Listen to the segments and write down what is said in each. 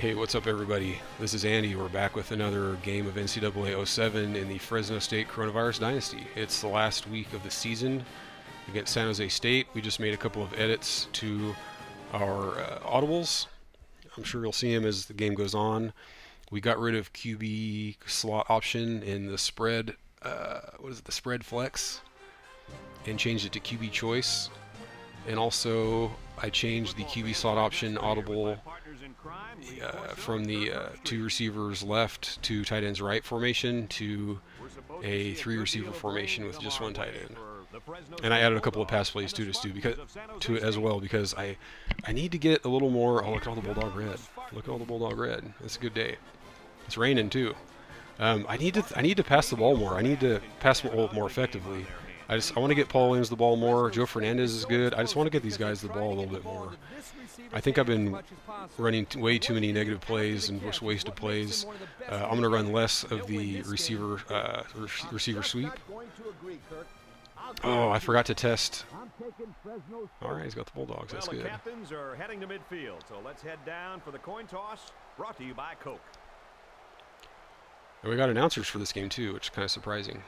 Hey, what's up, everybody? This is Andy. We're back with another game of NCAA 07 in the Fresno State Coronavirus Dynasty. It's the last week of the season against San Jose State. We just made a couple of edits to our uh, audibles. I'm sure you'll see them as the game goes on. We got rid of QB slot option in the spread. Uh, what is it? The spread flex, and changed it to QB choice. And also, I changed the QB slot option audible uh, from the uh, two receivers left to tight ends right formation to a three receiver formation with just one tight end. And I added a couple of pass plays too to because to it as well because I I need to get a little more. Oh, look at all the bulldog red! Look at all the bulldog red. It's a good day. It's raining too. Um, I need to I need to pass the ball more. I need to pass more, more effectively. I just I want to get Paul Williams the ball more. Joe Fernandez is good. I just want to get these guys the ball a little bit more. I think I've been running way too many negative plays and just wasted plays. Uh, I'm going to run less of the receiver uh, re receiver sweep. Oh, I forgot to test. All right, he's got the Bulldogs. That's good. The captains are heading to midfield, so let's head down for the coin toss. Brought to you by Coke. And we got announcers for this game too, which is kind of surprising.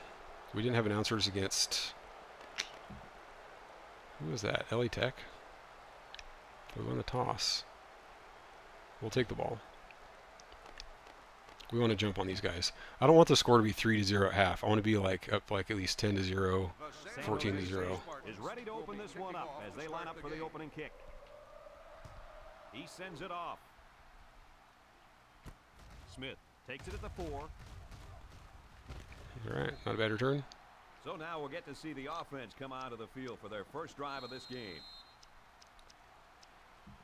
We didn't have announcers against. Who was that? LA Tech. We won the toss. We'll take the ball. We want to jump on these guys. I don't want the score to be 3 to 0 at half. I want to be like up like at least 10 to 0, 14 to 0. Is ready to open this one up as they line up for the opening kick. He sends it off. Smith takes it at the four. All right, not a bad return. So now we'll get to see the offense come out of the field for their first drive of this game.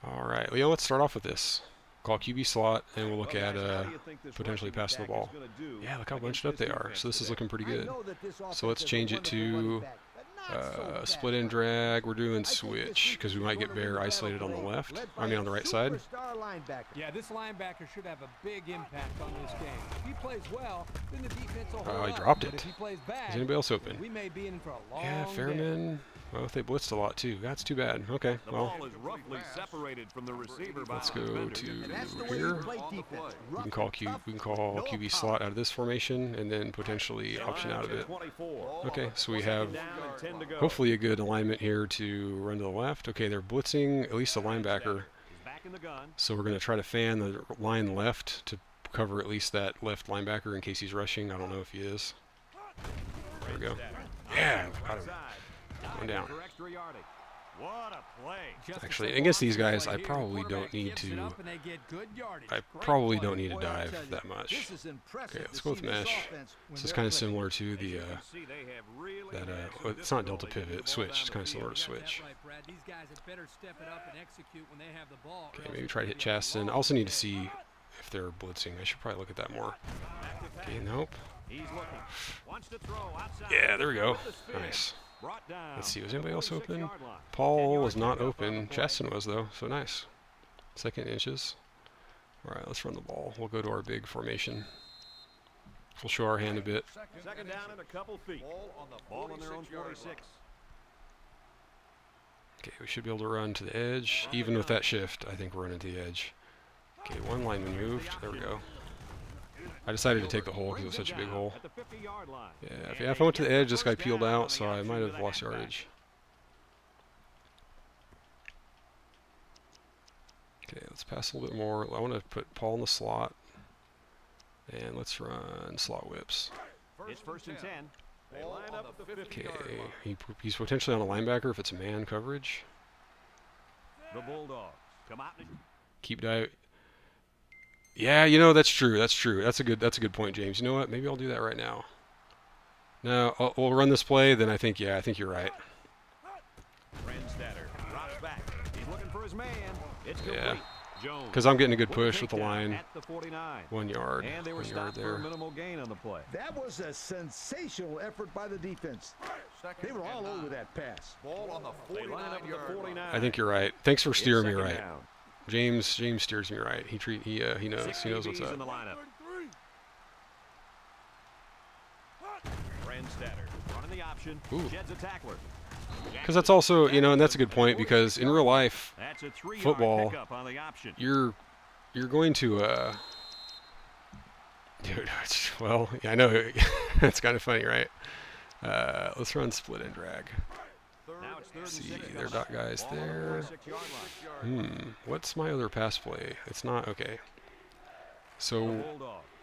All right, Leo, let's start off with this. Call QB slot, and we'll look at uh, potentially passing the ball. Yeah, look how bunched up they are. So this is looking pretty good. So let's change it to uh, split and drag. We're doing switch because we might get Bear isolated on the left. I mean on the right side. Yeah, this linebacker should have a big impact on this game. If he plays well, then the defense will hold Oh, he dropped But it. If he plays bad, anybody else open? we may be in for a long Yeah, day. Fairman. Well, they blitzed a lot too. That's too bad. Okay, The well, ball is roughly separated from the receiver by let's go to here. We can call Q. We can call QB slot out of this formation, and then potentially option out of it. Okay, so we have Down and 10 to go. hopefully a good alignment here to run to the left. Okay, they're blitzing at least a linebacker, He's back in the gun. so we're going to try to fan the line left to cover at least that left linebacker in case he's rushing. I don't know if he is. There we go. Yeah, Going down. For extra yardage. What a play. Actually, against these guys, I probably don't need to- up and they get good yardage. I probably don't need to dive that much. This is impressive Okay, let's go with mesh. This is kind of similar to the uh, can see, they have really that uh, well, it's not delta They get the pivot switch. It's kind of similar to switch. that right, Brad. These guys had better step it up and execute when they have the ball. Okay, maybe try to hit gonna be a Chastin. I also need to see if they're blitzing. I should probably look at that more. Okay, nope. He's looking. Wants to throw outside. Yeah, there we go. With the spin. Nice. Brought down Let's see, was anybody else open? 46-yard line. 10 Paul was not pickup on the open. play. Chastin was though, so nice. Second inches. All right, let's run the ball. We'll go to our big formation. We'll show our hand a bit. Second down and a couple feet. Ball on their own 46. Okay, we should be able to run to the edge. Even with that shift, I think we're running to the edge. Okay, one lineman moved. There we go. I decided to take the hole because it was such a big hole. At the 50-yard line. Yeah, if, yeah, if I went to the the edge, this guy peeled out, so I might have lost yardage. Okay, let's pass a little bit more. I want to put Paul in the slot. And let's run slot whips. It's first and 10. They line up at the 50 Okay, he, he's potentially on a linebacker if it's a man coverage. The Bulldogs come out. and- Keep dive. Yeah, you know that's true. That's true. That's a good. That's a good point, James. You know what? Maybe I'll do that right now. No, I'll, we'll run this play. Then I think, yeah, I think you're right. Renstetter drops back. He's looking for his man. It's Yeah. Because I'm getting a good push with the line. The One yard. And they were One yard stopped for there. a minimal gain on the play. That was a sensational effort by the defense. They were all over that pass. Ball on the They line up at the 49-yard 49. I think you're right. Thanks for steering me right. down. James James steers me right. He treat he uh, he knows Six he knows what's DBs in the up. lineup. Renstetter running the option. Ooh. Sheds a tackler. Because that's also you know, and that's a good point because in real life That's a three-yard football, pickup on the option. you're you're going to, uh, dude, it's- well, yeah, I know, it's kind of funny, right? Uh, let's run split and drag. Now it's third and See, there got guys Ball on the there. Hmm, what's my other pass play? It's not, okay. So,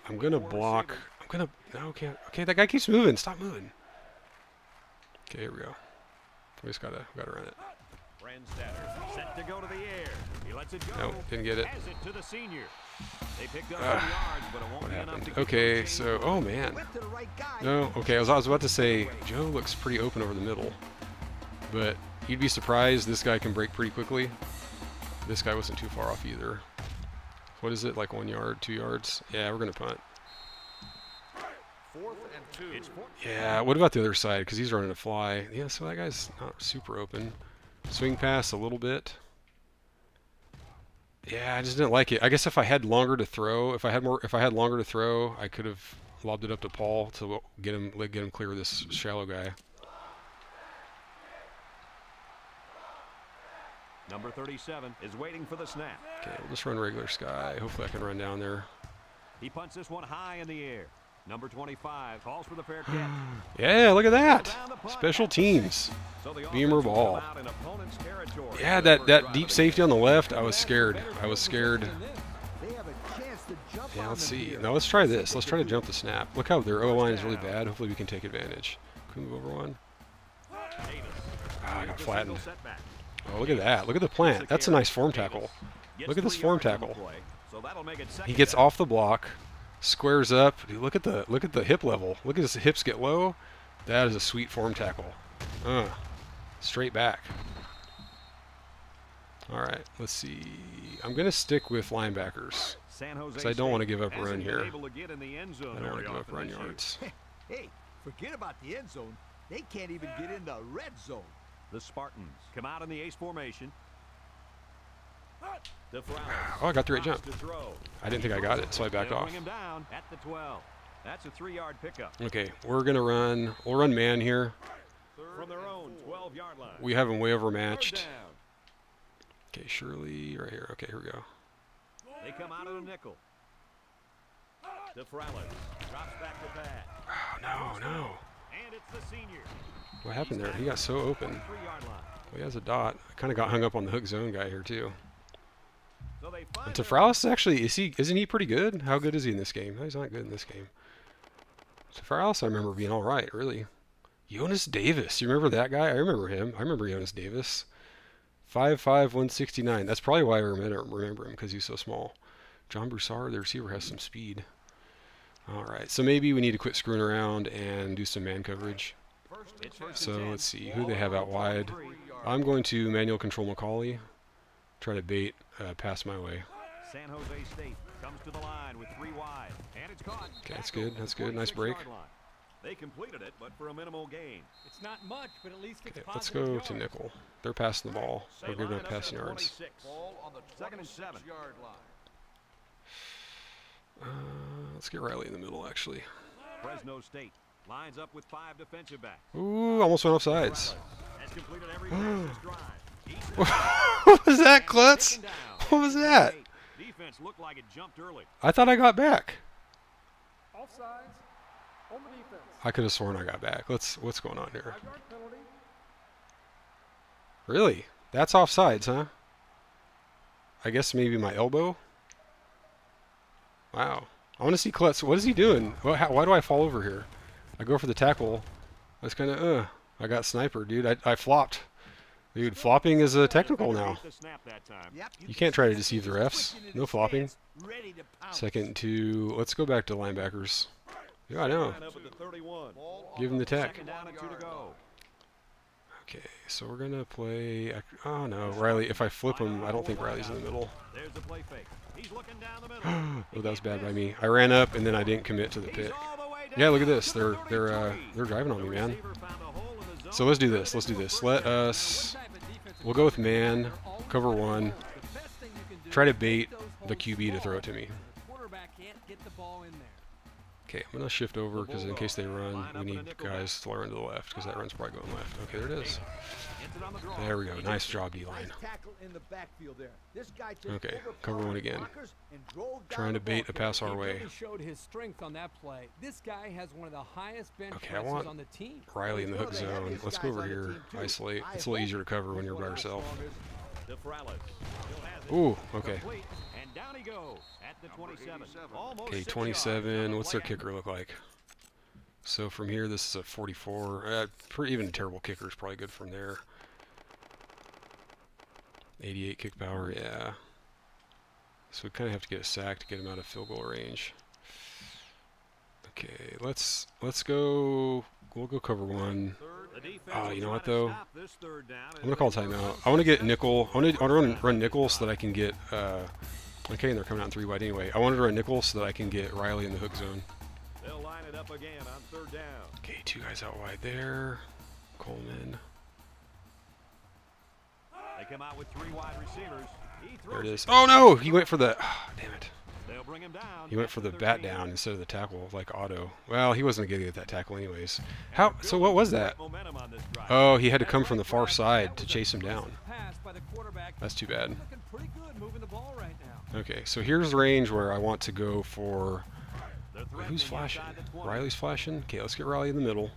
I'm gonna block, I'm gonna, no, okay, okay, that guy keeps moving, stop moving. Okay, here we go. We just gotta, gotta run it. Set to go to the air. He lets it go. Nope, didn't get it. Has it to the senior. They picked up some yards, but it won't What happened? Okay, so, oh man. Went to the right. No, okay, I was, I was about to say, Joe looks pretty open over the middle. But you'd be surprised this guy can break pretty quickly. This guy wasn't too far off either. What is it, like one yard, two yards? Yeah, we're going to punt. Fourth and two. Yeah, what about the other side? Because he's running a fly. Yeah, so that guy's not super open. Swing pass a little bit. Yeah, I just didn't like it. I guess if I had longer to throw, if I had more, if I had longer to throw, I could have lobbed it up to Paul to get him, get him clear of this shallow guy. Number 37 is waiting for the snap. Okay, we'll just run regular sky. Hopefully I can run down there. He punts this one high in the air. Number 25 calls for the fair catch. Yeah, look at that. Special teams. So the Beamer ball. come out in opponent's territory Yeah, that, that deep safety on the left, I was scared. I was scared. They have a chance to jump Yeah, let's see. Now let's try this. Let's try to jump the snap. Look how their O line is really bad. Hopefully we can take advantage. Can we move over one? Ah, I got flattened. Oh, look at that. Look at the plant. That's a nice form tackle. Look at this form tackle. He gets off the block, squares up. Dude, look at the look at the hip level. Look at his hips get low. That is a sweet form tackle. Uh, straight back. All right, let's see. I'm gonna stick with linebackers. San Jose 'cause I don't wanna give up a run here. to I don't want to give up run yards. Hey, forget about the end zone. They can't even get in the red zone. The Spartans come out in the ace formation. Oh, I got the right jump. I didn't think I got it, so I backed off. Down at the 12. That's a three-yard pickup Okay, we're gonna run. We'll run man here. from their own 12-yard line. We have him way overmatched. Okay, Shirley right here. Okay, here we go. They come out of the nickel. DeFrowers drops back to pass. Oh, no, no. And it's the senior. What happened there? He got so open. Well, he has a dot. I kind of got hung up on the hook zone guy here too. So they find And their- Tafralis actually is he? Isn't he pretty good? How good is he in this game? No, he's not good in this game. Tafralis, I remember being all right, really. Jonas Davis, you remember that guy? I remember him. I remember Jonas Davis. Five five one sixty nine. That's probably why I remember remember him because he's so small. John Broussard, the receiver, has some speed. All right, so maybe we need to quit screwing around and do some man coverage. It's first and So let's see who they have out wide. I'm going to manual control McCauley. Try to bait uh, pass my way. San Jose State comes to the line with three wide. And it's caught. Okay, that's good. That's good. Nice break. They completed it, but for a minimal gain. It's not much, but at least it's Okay, let's go yards. to nickel. They're passing the ball. They We're giving line up up to passing yards. 26. Second and seven. Uh, let's get Riley in the middle, actually. Fresno State lines up with five defensive backs. Ooh, almost went off sides. Has completed every pass this drive. He's what was that, Klutz? What was that? Defense looked like it jumped early. I thought I got back. Offsides on the defense. I could have sworn I got back. Let's. What's going on here? Really? That's offsides, huh? I guess maybe my elbow. Wow. I want to see Klutz. What is he doing? Why, how, why do I fall over here? I go for the tackle. That's kind of, uh, I got sniper, dude. I, I flopped. Dude, flopping is a technical now. Beat the snap that time. Yep, You can't try to deceive the refs. No flopping. stance, ready to pounce. Second to, let's go back to linebackers. Yeah, I know. Line up at the 31. Give him the tech. Second down and two to go. Okay, so we're gonna play. Oh no, Riley. If I flip him, I don't think Riley's in the middle. There's the play fake. He's looking down the middle. Oh, that was bad by me. I ran up and then I didn't commit to the pick. all the way down Yeah, look at this. They're they're uh, they're driving on me, man. receiver found a hole in the zone. So let's do this. Let's do this. Let us. What type of defensive We'll go with man, cover one. for the best thing you can do Try to bait the QB to throw it to me. Okay, I'm gonna shift over because in case they run, we need guys to run to the left because that run's probably going left. Okay, there it is. Gets it on the draw. There we go. Nice job, D-line. Nice tackle in the backfield there. This guy just Okay, cover one again. blockers and drove down Trying to bait a pass our way. showed his strength on that play. This guy has one of the highest Okay, I want on the team. Riley in the hook zone. Let's go over here. Isolate. It's a little easier to cover when you're by yourself. strongest. Tafralis. Still has it. Ooh, okay. Complete. And down he goes at the 27. Okay, 27. What's their kicker look like? So from here, this is a 44. Uh, pretty, even a terrible kicker is probably good from there. 88 kick power, yeah. So we kind of have to get a sack to get him out of field goal range. Okay, let's let's go. We'll go cover one. The defense Oh, will you know what, though? stop this third down I'm gonna call timeout. I want to get nickel. I want to run run nickel so that I can get. Uh, okay, and they're coming out in three wide anyway. I wanted to run nickel so that I can get Riley in the hook zone. They'll line it up again on third down. Okay, two guys out wide there. Coleman. They come out with three wide receivers. He There it is. Oh no! He went for the. ah, damn it. They'll bring him down. He went for the bat down instead of the tackle, like Otto. Well, he wasn't gonna get that tackle anyways. How? So what was that? Momentum on this drive. Oh, he had to come from the far side to chase him down. Pass by the quarterback. That's too bad. Okay, so here's the range where I want to go for. Who's flashing? inside the 20. Riley's flashing. Okay, let's get Riley in the middle.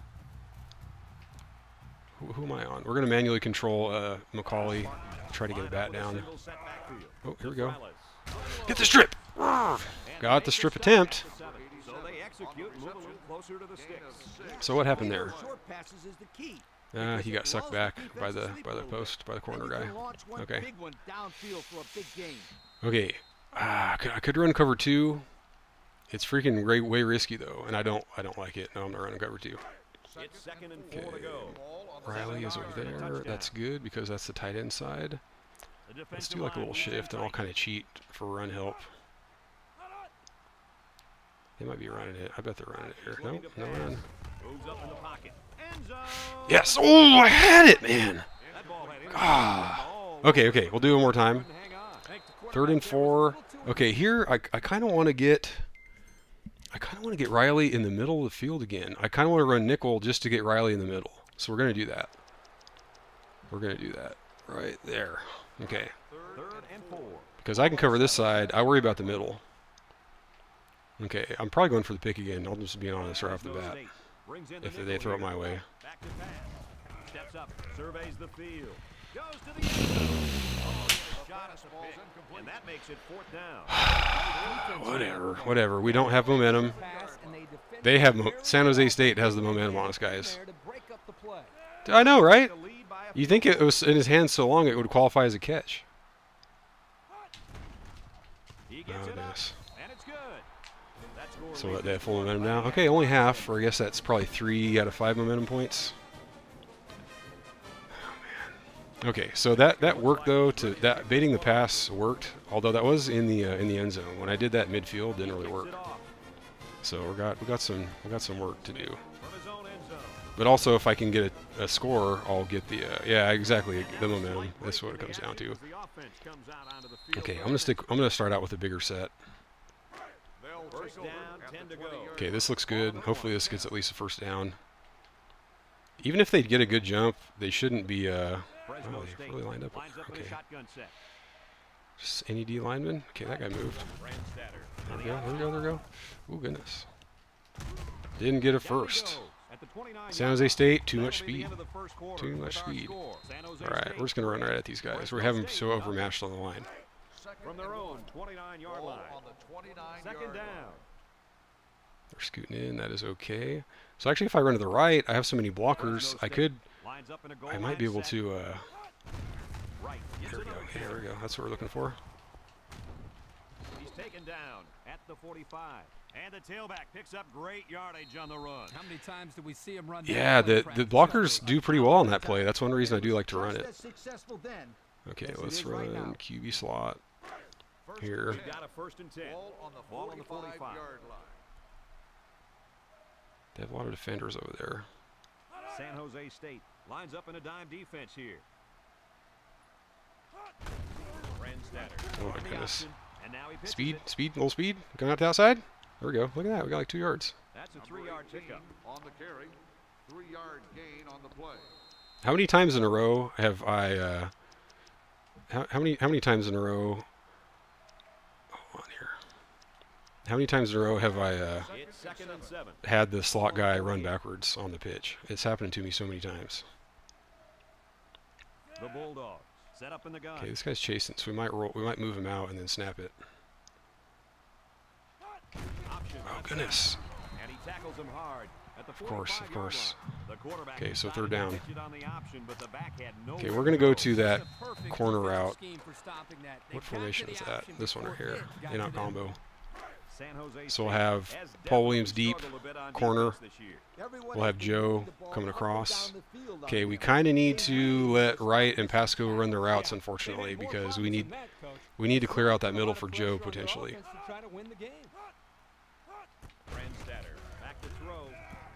Who, who am I on? We're gonna manually control uh, Macaulay. Try to get a bat down. Oh, here we go. Get the strip. Got the strip attempt. So to what happened there? Because he got sucked back by the by the post by the corner guy. Okay. Big one downfield for a big gain. Okay. Ah, I could, run cover two. It's freaking way, way risky though, and I don't I don't like it. No, I'm not running cover two. It's second and four to Okay. Riley is over there. That's good because that's the tight end side. Let's do like a little shift and I'll kind of cheat for run help. They might be running it. I bet they're running it here. Nope, no run. Moves up in the pocket. End zone. Yes! Oh, I had it, man! That ball had hit Ah. Okay, okay, we'll do it one more time. Third and four. Okay, here I, I kind of want to get I kind of want to get Riley in the middle of the field again. I kind of want to run nickel just to get Riley in the middle. So we're gonna do that. We're gonna do that right there. Okay, because I can cover this side. I worry about the middle. Okay, I'm probably going for the pick again. I'll just be honest right off the bat. If they throw it my way. To. Steps up. Surveys the field. Goes to the end zone. Oh, shot at the pick. And that makes it fourth down. Whatever, whatever. We don't have momentum. They have mo- San Jose. State has the momentum on us, guys. There to break up the play. I know, right? The lead by a You think it was in his hands so long it would qualify as a catch? He gets Oh, it up, nice. and it's good. That score So leads what, they have the full momentum now? Okay, only half, or I guess that's probably three out of five momentum points. Okay, so that that worked though. To that baiting the pass worked, although that was in the uh, in the end zone. When I did that midfield, didn't really work. So we got we got some we got some work to do. But also, if I can get a, a score, I'll get the uh, yeah exactly the momentum. That's what it comes down to. Okay, I'm gonna stick. I'm gonna start out with a bigger set. First down, 10 to go. Okay, this looks good. Hopefully this gets at least a first down. Even if they get a good jump, they shouldn't be uh, Oh, they State really lined up lines there. up in a Okay. shotgun set. just any D lineman. Okay, that guy moved. There we go. There we go. There we go. Oh goodness. Didn't get a first. goes at the 29 San Jose. State, too much speed. end of the first quarter. Too much speed. score, San Jose All right, we're just gonna run right at these guys. We have them so overmatched on the line. from their own 29 yard line. Second down. They're scooting in. That is okay. So actually, if I run to the right, I have so many blockers. I could. Lines up in a goal I might be able set. to. Uh, Right. Gets there we go. over Okay, there we go. That's what we're looking for. He's taken down at the 45. And the tailback picks up great yardage on the run. How many times do we see him run? Yeah, the the blockers do pretty well on that play. That's one reason I do like to run it. as successful then. Okay, let's run. QB slot. Here. We got a first and 10. Ball on the 45. They have a lot of defenders over there. San Jose State lines up in a dime defense here. Oh my goodness. option, And now he pitches Speed, speed, little speed. Going out to the outside. There we go. Look at that. We got like two yards. That's a three-yard pickup. On the carry. Three-yard gain on the play. How many times in a row have I? Uh, how, how many how many times in a row? Hold on here. How many times in a row have I uh, It's second and seven. had the slot guy run backwards on the pitch? It's happened to me so many times. The Bulldogs set up in the gun. Okay, this guy's chasing, so we might roll. We might move him out and then snap it. Oh goodness. And he tackles him hard Of course, of course. line. The quarterback Okay, so decided third down. pitch it on the option, but the back had nowhere Okay, we're gonna go to that It's a perfect corner route. scheme for stopping that. They What formation is that? This one right here? it got In out combo. San Jose So we'll have Paul Williams deep, struggled a bit on corner. defense this year. Everyone We'll have has been moving Joe coming across. down the field out Okay, we kind of need to let Wright and Pascoe run the routes, unfortunately, because we need than that, Coach. we need to clear out that middle for Joe potentially. offense to try to win the game. Brandstater back to throw.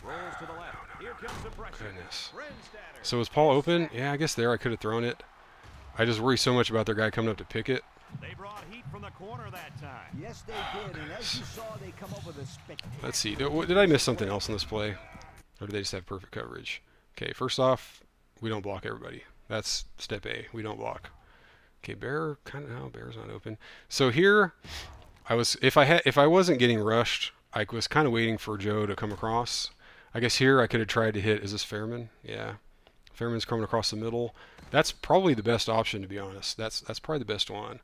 Rolls to the left. Here comes the pressure. Goodness. So is Paul open? Yeah, I guess there I could have thrown it. I just worry so much about their guy coming up to pick it. They brought heat from the corner that time. Yes, they did, and as you saw, they come up with a spectacular. Let's see. Did, did I miss something else in this play? Or did they just have perfect coverage? Okay, first off, we don't block everybody. That's step A. We don't block. Okay, bear kind of no, bear's not open. So here, I was if I had if I wasn't getting rushed, I was kind of waiting for Joe to come across. I guess here I could have tried to hit. Is this Fairman? Yeah, Fairman's coming across the middle. That's probably the best option to be honest. That's that's probably the best one.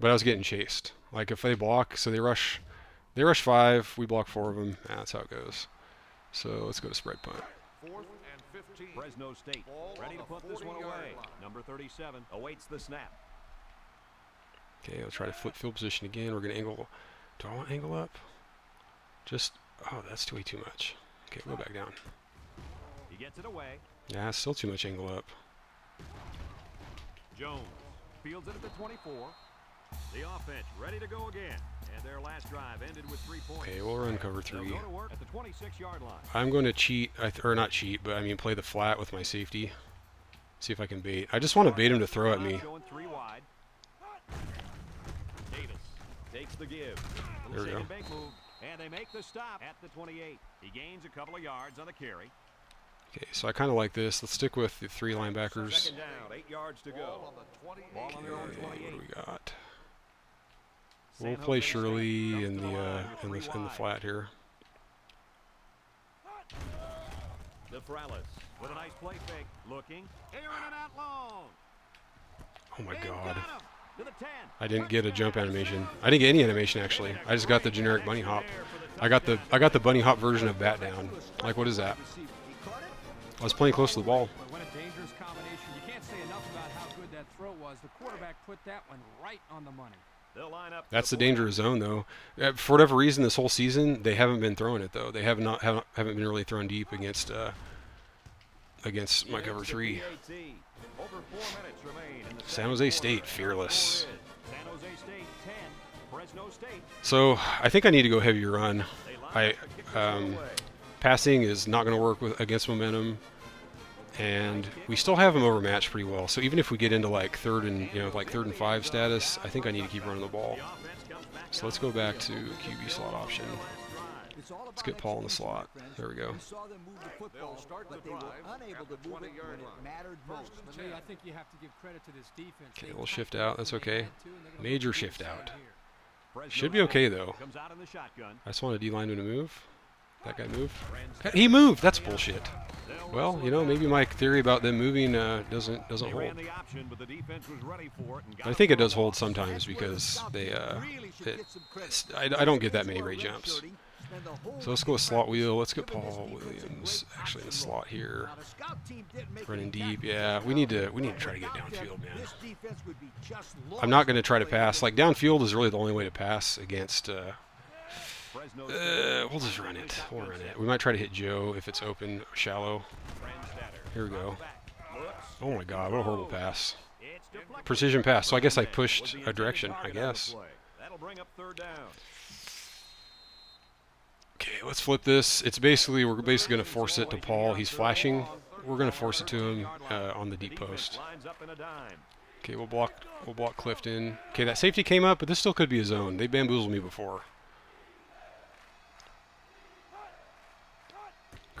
But I was getting chased. Like if they block, so they rush, they rush five. We block four of them. That's how it goes. So let's go to spread punt. Fourth and 15. Fresno State Ball ready on to the put this one away. line. Number 37 awaits the snap. Okay, I'll try to flip field position again. We're gonna angle. Do I want angle up? Just oh, that's way too much. Okay, go back down. He gets it away. Yeah, still too much angle up. Jones fields it at the 24. The offense ready to go again. And their last drive ended with three points. Okay, we'll run cover three. go to work at the 26-yard line. I'm going to cheat, or not cheat, but I mean play the flat with my safety. See if I can bait. I just want to bait him to throw at me. Three wide. Davis takes the give. There we go. and move, and they make the stop at the 28. He gains a couple of yards on the carry. Okay, so I kind of like this. Let's stick with the three linebackers. Second down, eight yards to Ball on the 28. Ball on their own Okay, what do we got? San We'll play Shirley in the line uh, in the three in the flat here. Tafralis with a nice play fake. Looking. Aaron and out long. Oh my God. got him to the 10. I didn't get a jump animation. I didn't get any animation actually. I just got the generic bunny hop. I got the I got the bunny hop version of bat down. Like what is that? Receiver. He caught it. I was playing close to the ball. But when a dangerous combination, you can't say enough about how good that throw was. The quarterback put that one right on the money. They'll line up. That's the dangerous zone though. Uh, For whatever reason, this whole season they haven't been throwing it though. They have not haven't, haven't been really thrown deep against uh, against my cover three. PAT. Over four minutes remain in the San Jose. State, fearless. score is San Jose State 10, Fresno State. So I think I need to go heavy run. I up to kick this one um, passing is not going to work with against momentum, and we still have them overmatched pretty well. So even if we get into like third and you know like third and five status, I think I need to keep running the ball. So let's go back to QB slot option. Let's get Paul in the slot. There we go. Okay, we'll shift out. That's okay. Major shift out. Should be okay though. I just want a D lineman to move. That guy moved. He moved. That's bullshit. Well, you know, maybe my theory about them moving uh, doesn't doesn't hold. option, but the defense was ready for it and got I think it does hold sometimes That's where the because they uh, it, get some credit. it's- I, I don't get that many rate jumps. redshirting spend the whole So let's go with slot wheel. Let's get Paul Williams actually in the slot here. Now, the scout team didn't make Running deep. Yeah, we need to we need to try to get downfield, man. this defense would be just I'm not going to try to pass. Like downfield is really the only way to pass against. Uh, uh, we'll just run it. We'll run it. We might try to hit Joe if it's open, shallow. Here we go. Oh my God! What a horrible pass. Precision pass. So I guess I pushed a direction. I target on the guess. play. That'll bring up third down. Okay, let's flip this. It's basically we're basically going to force it to Paul. He's flashing. We're going to force it to him uh, on the deep post. lines up in a dime. Okay, we'll block we'll block Clifton. Okay, that safety came up, but this still could be a zone. They bamboozled me before.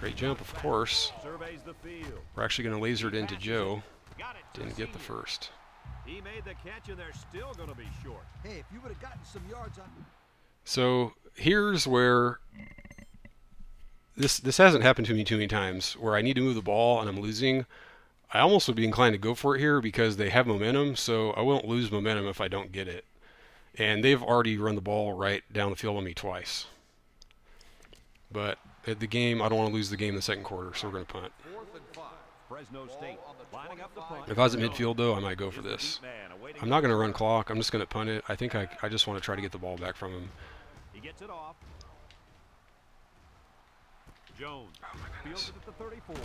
Great jump, of course. Surveys the field. We're actually going to laser it into Joe. Got it to Didn't get the first. He made the catch, and they're still going to be short. Hey, if you would have gotten some yards on So here's where this this hasn't happened to me too many times where I need to move the ball and I'm losing. I almost would be inclined to go for it here because they have momentum, so I won't lose momentum if I don't get it. And they've already run the ball right down the field on me twice. But at the game, I don't want to lose the game in the second quarter, so we're going to punt. Fourth and five. Fresno State lining up the punt. If I was at midfield, though, I might go for this. I'm not going to run clock. I'm just going to punt it. I think I, I just want to try to get the ball back from him. He gets it off. Jones Oh, my goodness. it at the 34.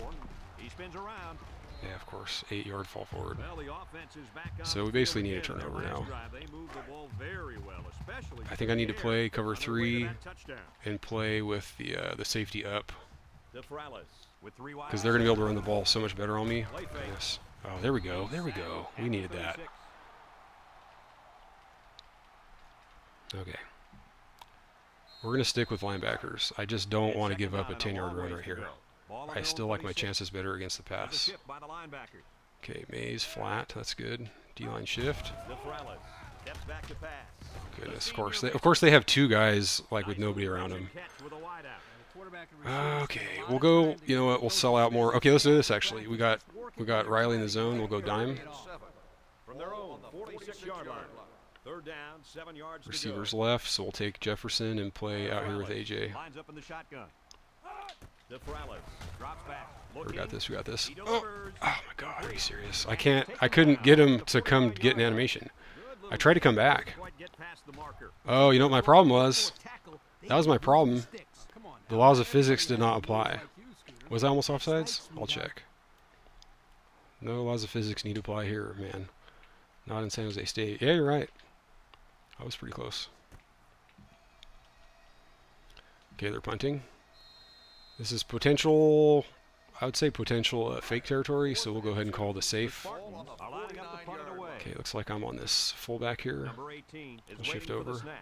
He spins around. Yeah, of course. Eight yard fall forward. Well, the offense is back on So we basically need a turnover now. drive, they moved the ball very well, I think I need to play cover on their way to three. and play with the uh, the safety up Tafralis with three wide because they're going to be able to run the ball so much better on me. Yes. Oh, there we go. There we go. We needed that. Okay. We're going to stick with linebackers. I just don't want to give up a 10 yard run right here. I still like my chances better against the pass. shift by the linebacker. Okay, Mays flat. That's good. D line shift. Tafralis steps back to pass. Goodness, of course. They, of course, they have two guys like with nobody around them. Catch with a wide out. The quarterback and receivers ah, Okay, spend a lot we'll go. You know what? We'll sell out more. Okay, let's do this. Actually, we got we got. Riley in the zone. We'll go dime. From their own 46-yard line. Third down, seven yards Receivers left, so we'll take Jefferson and play out here with AJ. We Looking. got this. We got this. Oh, oh my God! Are you serious? I can't. I couldn't get him to come get an animation. I tried to come back. quite get past the marker. Oh, you know what my problem was? That was my problem. sticks. Come on The laws of physics did not apply. Like you, Scooter. Was I almost offsides? I'll check. No laws of physics need to apply here, man. Not in San Jose State. Yeah, you're right. I was pretty close. Okay, they're punting. This is potential. I would say potential uh, fake territory, so we'll go ahead and call the safe. Ball on the Are lining up the punt 49-yard away. Okay, looks like I'm on this fullback here. Number 18 is We'll shift waiting for the over.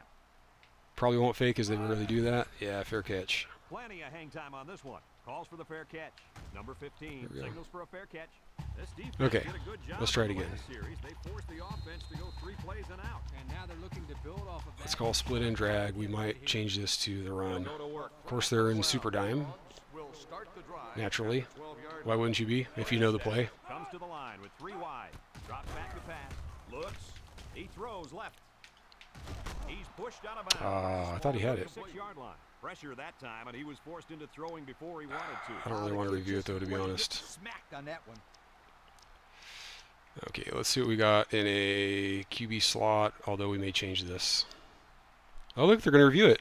Probably won't fake as they rarely do that. Yeah, fair catch. Plenty of hang time on this one. Calls for the fair catch. Number 15 There we go. signals for a fair catch. This defense Okay, did a good job let's try it again. last Series. They forced the offense to go three plays and out. And now they're looking to build off of Let's call split and drag. We might change this to the run. Go to work. Of course, they're in super dime, will start the drive. naturally. Why wouldn't you be if you know the play? Comes to the line with three wide. Drops back to pass. Looks. He throws left. He's pushed out of bounds. Ah, I thought he had it. Pressure that time, and he was forced into throwing before he wanted I don't really want to review it though, to be honest. Smacked on that one. Okay, let's see what we got in a QB slot, although we may change this. Oh, look, they're going to review it.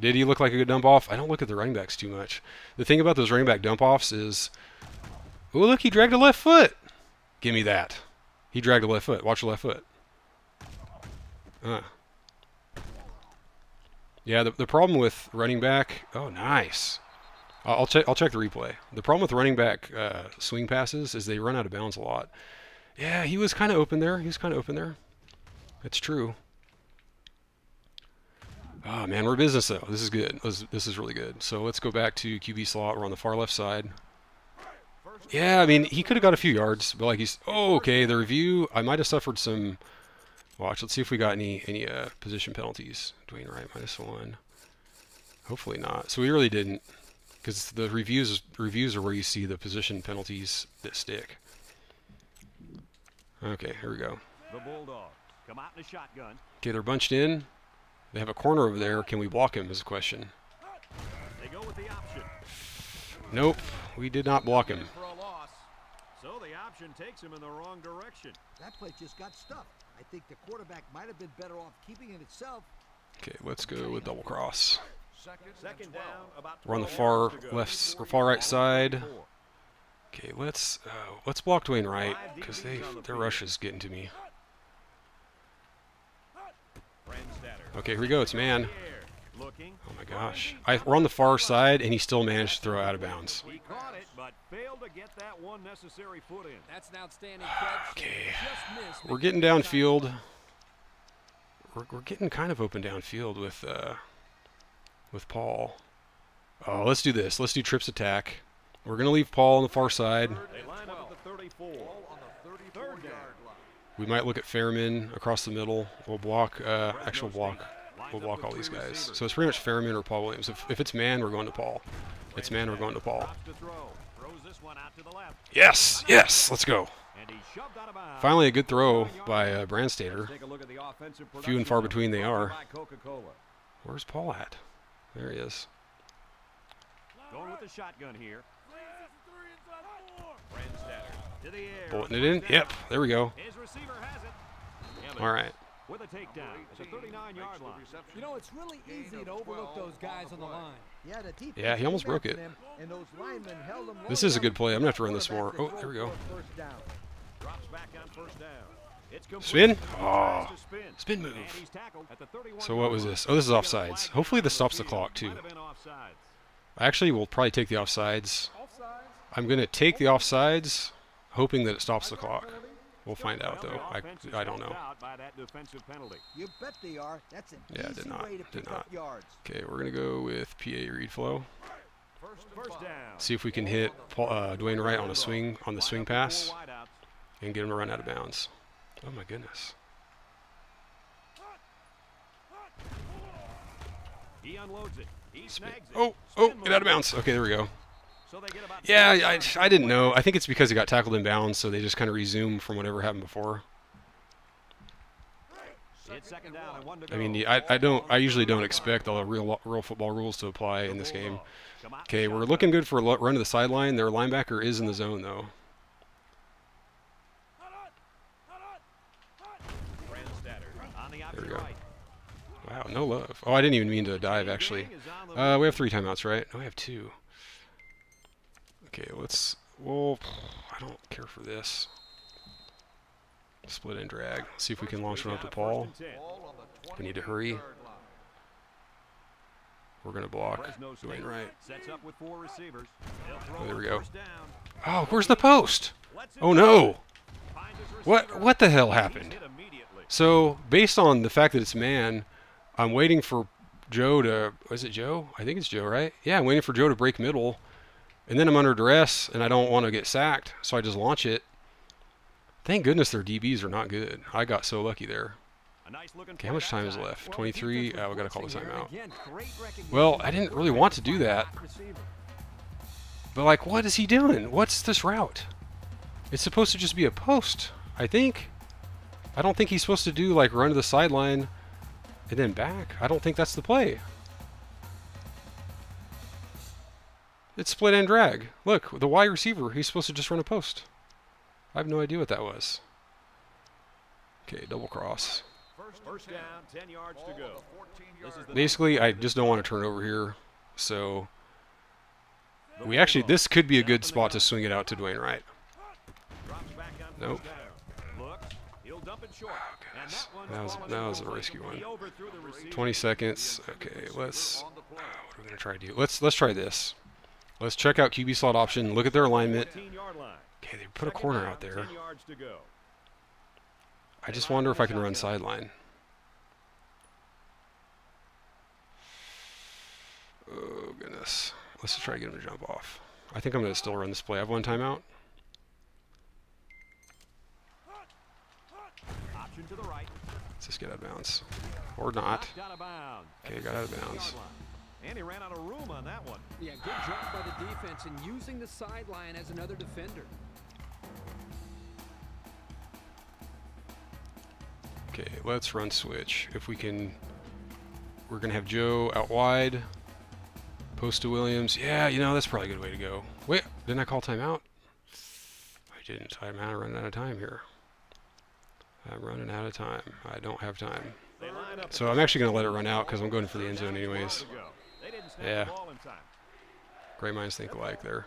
Did he look like a good dump off? I don't look at the running backs too much. The thing about those running back dump offs is, oh, look, he dragged a left foot. Give me that. He dragged a left foot. Watch the left foot. Uh. Yeah, the, the problem with running back. Oh, nice. I'll I'll check. I'll check the replay. The problem with running back uh, swing passes is they run out of bounds a lot. Yeah, he was kind of open there. He was kind of open there. That's true. Ah, man, we're business though. This is good. This, this is really good. So let's go back to QB slot. We're on the far left side. Yeah, I mean, he could have got a few yards, but like he's oh, okay. The review, I might have suffered some. Watch. Let's see if we got any any uh, position penalties. Dwayne Wright minus one. Hopefully not. So we really didn't, because the reviews reviews are where you see the position penalties that stick. Okay, here we go. The Bulldogs come out in a shotgun. Okay, they're bunched in. They have a corner over there. Can we block him? Is the question. They go with the option. Nope, we did not block him. For a loss. So the option takes him in the wrong direction. That play just got stuffed. I think the quarterback might have been better off keeping it itself. Okay, let's go with double cross. Second, Second down, about We're on the far yards to go. left or far right side. 24. Okay, let's uh, let's block Dwayne right because they their rush is getting to me. Okay, here we go. It's man. Looking. Oh my gosh, I, we're on the far side and he still managed to throw out of bounds. He caught it, but failed to get that one necessary foot in. That's an outstanding catch. Okay. We're getting downfield. We're, we're getting kind of open downfield with uh, with Paul. Oh, let's do this. Let's do trips attack. We're gonna leave Paul on the far side. They line up at the 34. Ball on the 34-yard line. We might look at Fairman across the middle. We'll block. Uh, actual block. We'll block all these guys. So it's pretty much Fairman or Paul Williams. If, if it's man, we're going to Paul. If it's man, we're going to Paul. To to. Yes, yes. Let's go. Finally, a good throw by uh, Brandstater. Few and far between they are. to. Where's Paul at? There he is. Going with the shotgun here. Brandstater to the air. Bulleting it in. Yep. There we go. His receiver has it. Emmett All right. With a takedown at the 39-yard line. You know, it's really easy to overlook those guys on the line. Yeah, the Yeah, he almost broke it. them, and those linemen held them This is a good play. I'm gonna have to run this more. Oh, there we go. for a first down. Drops back on first down. It's complete. Spin? He tries Aw. to ah. spin. Spin move. And he's tackled at the 31 So what was this? Oh, this is offsides. Hopefully this stops the clock too. Might have been offsides. Actually, we'll probably take the offsides. I'm gonna take the offsides, hoping that it stops the clock. We'll find out though. I, I don't know. out by that defensive penalty. You bet they are. That's an Yeah, easy did not, way to did pick not. yards. Okay, we're gonna go with PA read flow. First down. See if we can hit Paul, uh, Dwayne Wright on a swing on the swing pass and get him to run out of bounds. Oh my goodness. He unloads it. He snags it. Oh, oh, Spin get out of bounds. Okay, there we go. Yeah, I, I didn't know. I think it's because he got tackled in bounds, so they just kind of resume from whatever happened before. It's second down and one to I mean. I, I don't. I usually don't expect all the real real football rules to apply in this game. Okay, we're looking good for a run to the sideline. Their linebacker is in the zone though. Brandstater on the we go. right. Wow, no love. Oh, I didn't even mean to dive actually. Gang is on the Uh, we have three timeouts, right? No, we have two. Okay, let's. Well, I don't care for this. Split and drag. See if we can launch one up to Paul. First and 10. Ball on the We need to hurry. We're gonna block Fresno State Dwayne Wright. sets up with four receivers. They'll throw Oh, there we go. Oh, where's the post? Oh no! What what the hell happened? So based on the fact that it's man, I'm waiting for Joe to. Was it Joe? I think it's Joe, right? Yeah, I'm waiting for Joe to break middle, and then I'm under duress and I don't want to get sacked, so I just launch it. Thank goodness their DBs are not good. I got so lucky there. A nice looking Okay, how much time is left? 23. defense Uh, we gotta call the timeout. Again, great recognition Well, I didn't really want to to do that. But like, what is he doing? What's this route? It's supposed to just be a post, I think. I don't think he's supposed to do like run to the sideline and then back. I don't think that's the play. It's split and drag. Look, the wide receiver, he's supposed to just run a post. I have no idea what that was. Okay, double cross. First down, 10 yards to go. Basically, I just don't want to turn over here. So we actually, this could be a good spot to swing it out to Dwayne Wright. Nope. Oh, goodness. one's That was- that was a risky one. He overthrew the receiver. 20 seconds. Okay, let's. On. What are we gonna try to do? Let's let's try this. Let's check out QB slot option. Look at their alignment. Okay, they put a corner out there. 10 yards to go. I just wonder if I can run sideline. Oh goodness. Let's just try to get him to jump off. I think I'm gonna still run this play. I have one timeout. Option to the right. Let's just get out of bounds, or not. Knocked out of bounds. Okay, got out of bounds. Line. And he ran out of room on that one. Yeah, good job by the defense in using the sideline as another defender. Okay, let's run switch. If we can, we're gonna have Joe out wide. Post to Williams. Yeah, you know that's probably a good way to go. Wait, didn't I call timeout? I didn't. I'm out- running out of time here. I'm running out of time. I don't have time. They line up So I'm actually gonna let it run out because I'm going for the end zone anyways. Yeah. the ball in time. Great minds think alike there.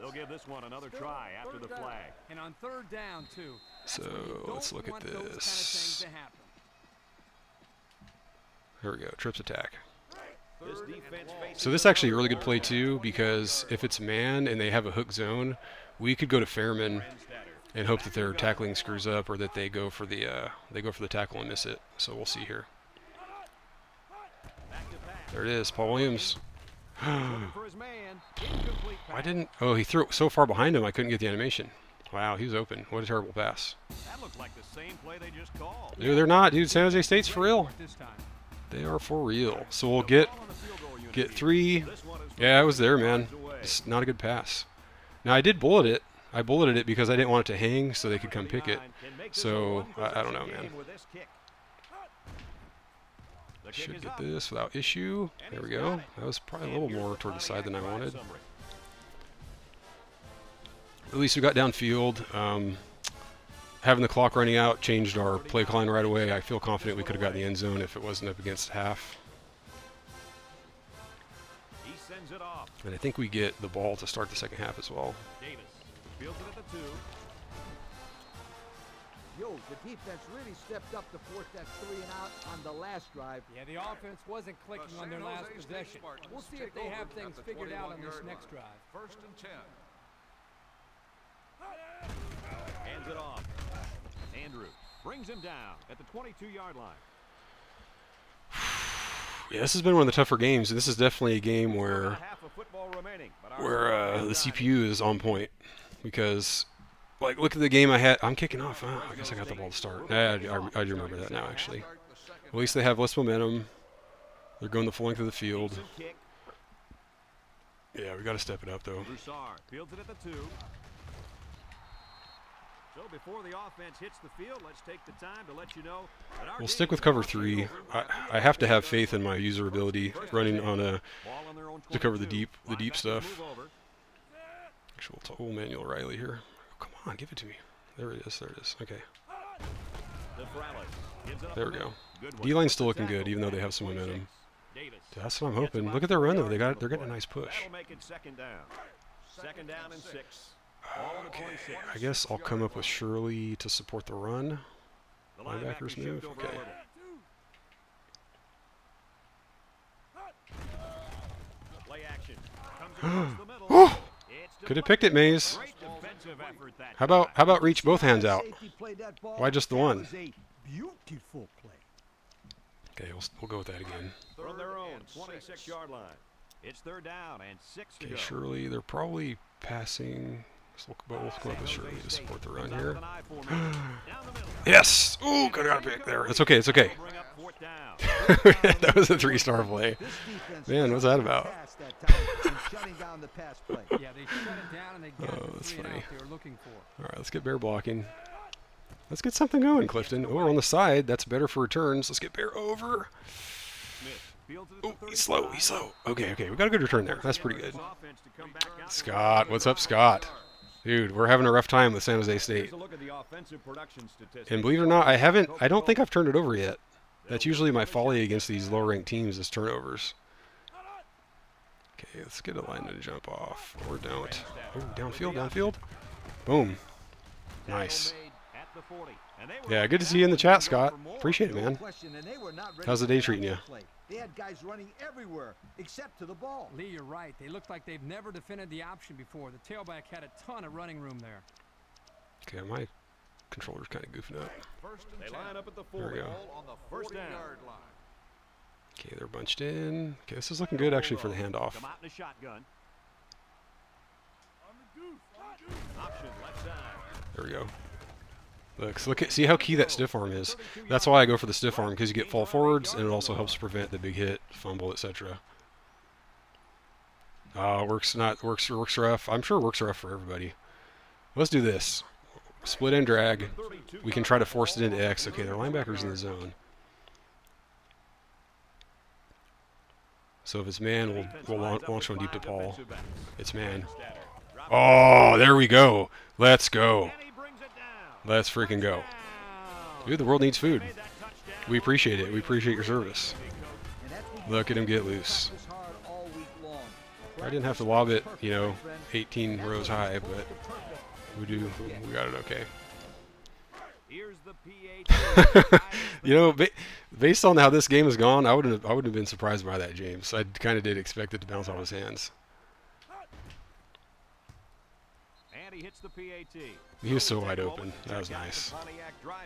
They'll give this one another try after the flag. And on third down, too. So, let's look at want those kind of this. things. Here we go. Trips attack. This defense faces So this is actually a really good play too because if it's man and they have a hook zone, we could go to Fairman and hope that their tackling screws up or that they go for the uh, they go for the tackle and miss it. So we'll see here. Back to pass. There it is, Paul Williams. Looking for his man. Incomplete Why didn't? Oh, he threw it so far behind him, I couldn't get the animation. Wow, he was open. What a terrible pass. That looked like the same play they just called. Dude, they're not, dude. San Jose State's for real. They are for real. So we'll get Ball on the field goal unit get three. This one is Yeah, I was there, man. It's not a good pass. Now I did bullet it. I bulleted it because I didn't want it to hang, so they could come pick it. Can make this a So I, I don't know, man. Game with this kick. The kick Should get this without issue. There we go. That was probably a little more toward the side than I wanted. At least we got downfield. Um, having the clock running out changed our play calling right away. I feel confident we could have got the end zone if it wasn't up against half. He sends it off. And I think we get the ball to start the second half as well. Davis fields it at the two. Yo, the defense really stepped up to force that three and out on the last drive. Yeah, the offense wasn't clicking on their San last State possession. Spartans We'll see if they have things the figured out on this 21-yard next drive. First and 10. Hands it off. Andrew brings him down at the 22-yard line. Yeah, this has been one of the tougher games. This is definitely a game where half of football remaining, but our where uh, the CPU is on point because, like, look at the game I had. I'm kicking off. Oh, I guess I got the ball to start. Yeah, I, I, I do remember that now, actually. Start the second At least they have less momentum. They're going the full length of the field. Yeah, we got to step it up though. Broussard fields it at the two. So before the offense hits the field, let's take the time to let you know We'll stick with cover three. I. I have to have faith in my user ability running on a Ball on their own to cover the deep the deep stuff. move over. Actual total Manuel Riley here. Oh, come on, give it to me. There it is. There it is. Okay. Tafralis gives it up There we go. middle. Good one. D line's still looking good, even though they have some momentum. Davis That's what I'm hoping. Look at their run though. They got they're getting a nice push. That'll make it second down. Second down and six. Ball on the 26. I guess I'll come up with Shirley to support the run. The linebackers move, okay. a little. Play action. Comes across the middle. Oh, could have picked it, Maze. Great defensive effort that How about how about reach both hands out? Safety played that ball. Why just the one? beautiful play. Okay, we'll, we'll go with that again. From their own 26 yard line. It's third down and six to Okay, go. Shirley. They're probably passing. So we'll, but we'll go with Shirley to support the run here. with an eye formation. Down the middle. Yes. Ooh, could have got a pick there. It's okay. It's okay. That'll bring up fourth down. that was a three-star play. Man, what's that about? Pass that time and shutting down the pass play. Yeah, they shut it down and they got Oh, the that's three funny. out they were looking for. All right, let's get bear blocking. Let's get something going, Clifton. Oh, we're on the side. That's better for returns. Let's get bear over. Smith fields it at Oh, he's slow. He's slow. Okay, okay. We got a good return there. That's pretty good. This offense to come back out. Scott, what's up, Scott? Dude, we're having a rough time with San Jose State. Here's a look at the offensive production statistics. And believe it or not, I haven't. I don't think I've turned it over yet. That's usually my folly against these low-ranked teams is turnovers. Okay, let's get a line to jump off, or don't. Oh, downfield, downfield. Boom. Nice. At the 40. And they were Yeah, good to see you in the chat, Scott. Appreciate it, man. question, and they were not ready How's the day treating you? They had guys running everywhere except to the ball. Lee, you're right. They look like they've never defended the option before. The tailback had a ton of running room there. Okay, my controller's kind of goofing up. They line up at the There 40. we go. Ball on the First down. 40-yard line. Okay, they're bunched in. Okay, this is looking good actually for the handoff. Come out in a shotgun. Option left side. There we go. Look, look at, see how key that stiff arm is. That's why I go for the stiff arm because you get fall forwards and it also helps prevent the big hit, fumble, etc. Uh, works not works works rough. I'm sure works rough for everybody. Let's do this. Split and drag. We can try to force it into X. Okay, their linebackers in the zone. So if it's man, we'll, we'll launch, launch one deep to Paul. It's man. Oh, there we go. Let's go. And he brings it down. Let's freaking go. Dude, the world needs food. Made that touchdown. We appreciate it. We appreciate your service. And that's what Look at him get loose. practice hard all week long. I didn't have to lob it, you know, 18 rows high, but we do. We got it okay. You know, ba- based on how this game has gone, I wouldn't. Have, I wouldn't have been surprised by that, James. I kind of did expect it to bounce off his hands. and he hits the PAT. He was so wide open. That was nice.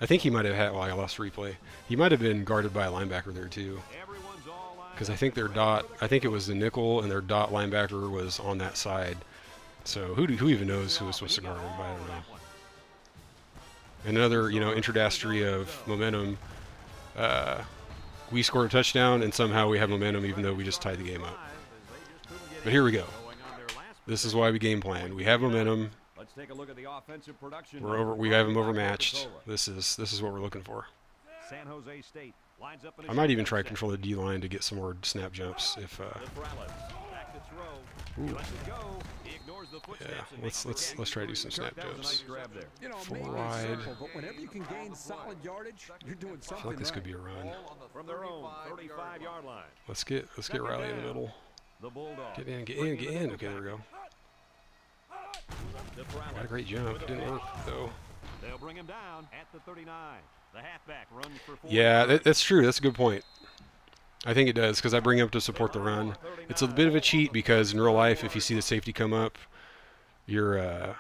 I think he might have had. Well, I lost replay. He might have been guarded by a linebacker there too. Everyone's all lined because I think their dot, I think it was the nickel, and their dot linebacker was on that side. So who do, who even knows who was supposed to guard him? I don't know. Another, you know, introductory of momentum. Uh, we scored a touchdown, and somehow we have momentum, even though we just tied the game up. But here we go. This is why we game plan. We have momentum. Let's take a look at the offensive production. We're over. We have them overmatched. This is this is what we're looking for. San Jose State lines up I might even try control the D line to get some more snap jumps. If uh, Morales back to throw. He lets it go. He ignores the yeah, let's let's let's try to do some snap That was a jumps. grab there. You know, Four maybe wide. but whenever you can gain solid yardage, you're doing I feel like this could be a run. Ball on the From their own 35 35-yard line. Let's get let's get Riley in the middle. Get in, get in, get in. Okay, there we go. To Got a great jump. It didn't work though. They'll bring him down at the 39. The halfback runs for four. Yeah, that, that's true. That's a good point. I think it does because I bring him up to support the run. It's a bit of a cheat because in real life, if you see the safety come up, you're uh,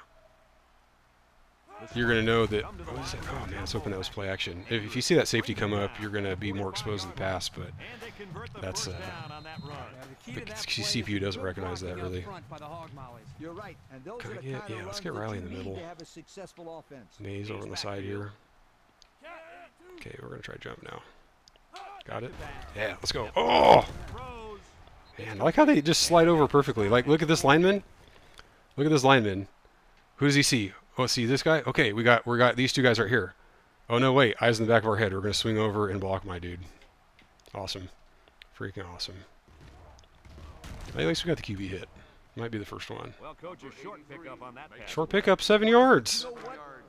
you're gonna know that. What is it? Oh man, I was hoping that was play action. If, if you see that safety come up, you're gonna be more exposed to the pass. But And they convert the That's, uh, down on that run. Yeah, the The to that C- play is CPU doesn't recognize that, really. front by the Hog Mollies. You're right. And those Can I get- yeah, let's get Riley in the middle. to have a successful offense. Maze over on the side here. Okay, we're gonna try jump now. Got it. Yeah, let's go. Oh man, I like how they just slide over perfectly. Like, look at this lineman. Look at this lineman. Who does he see? Oh, see this guy? Okay, we got we got these two guys right here. Oh no, wait, eyes in the back of our head. We're gonna swing over and block my dude. Awesome, freaking awesome. At least we got the QB hit. Might be the first one. Well, coach, a short pickup on that pass. Short pickup, seven yards. You know?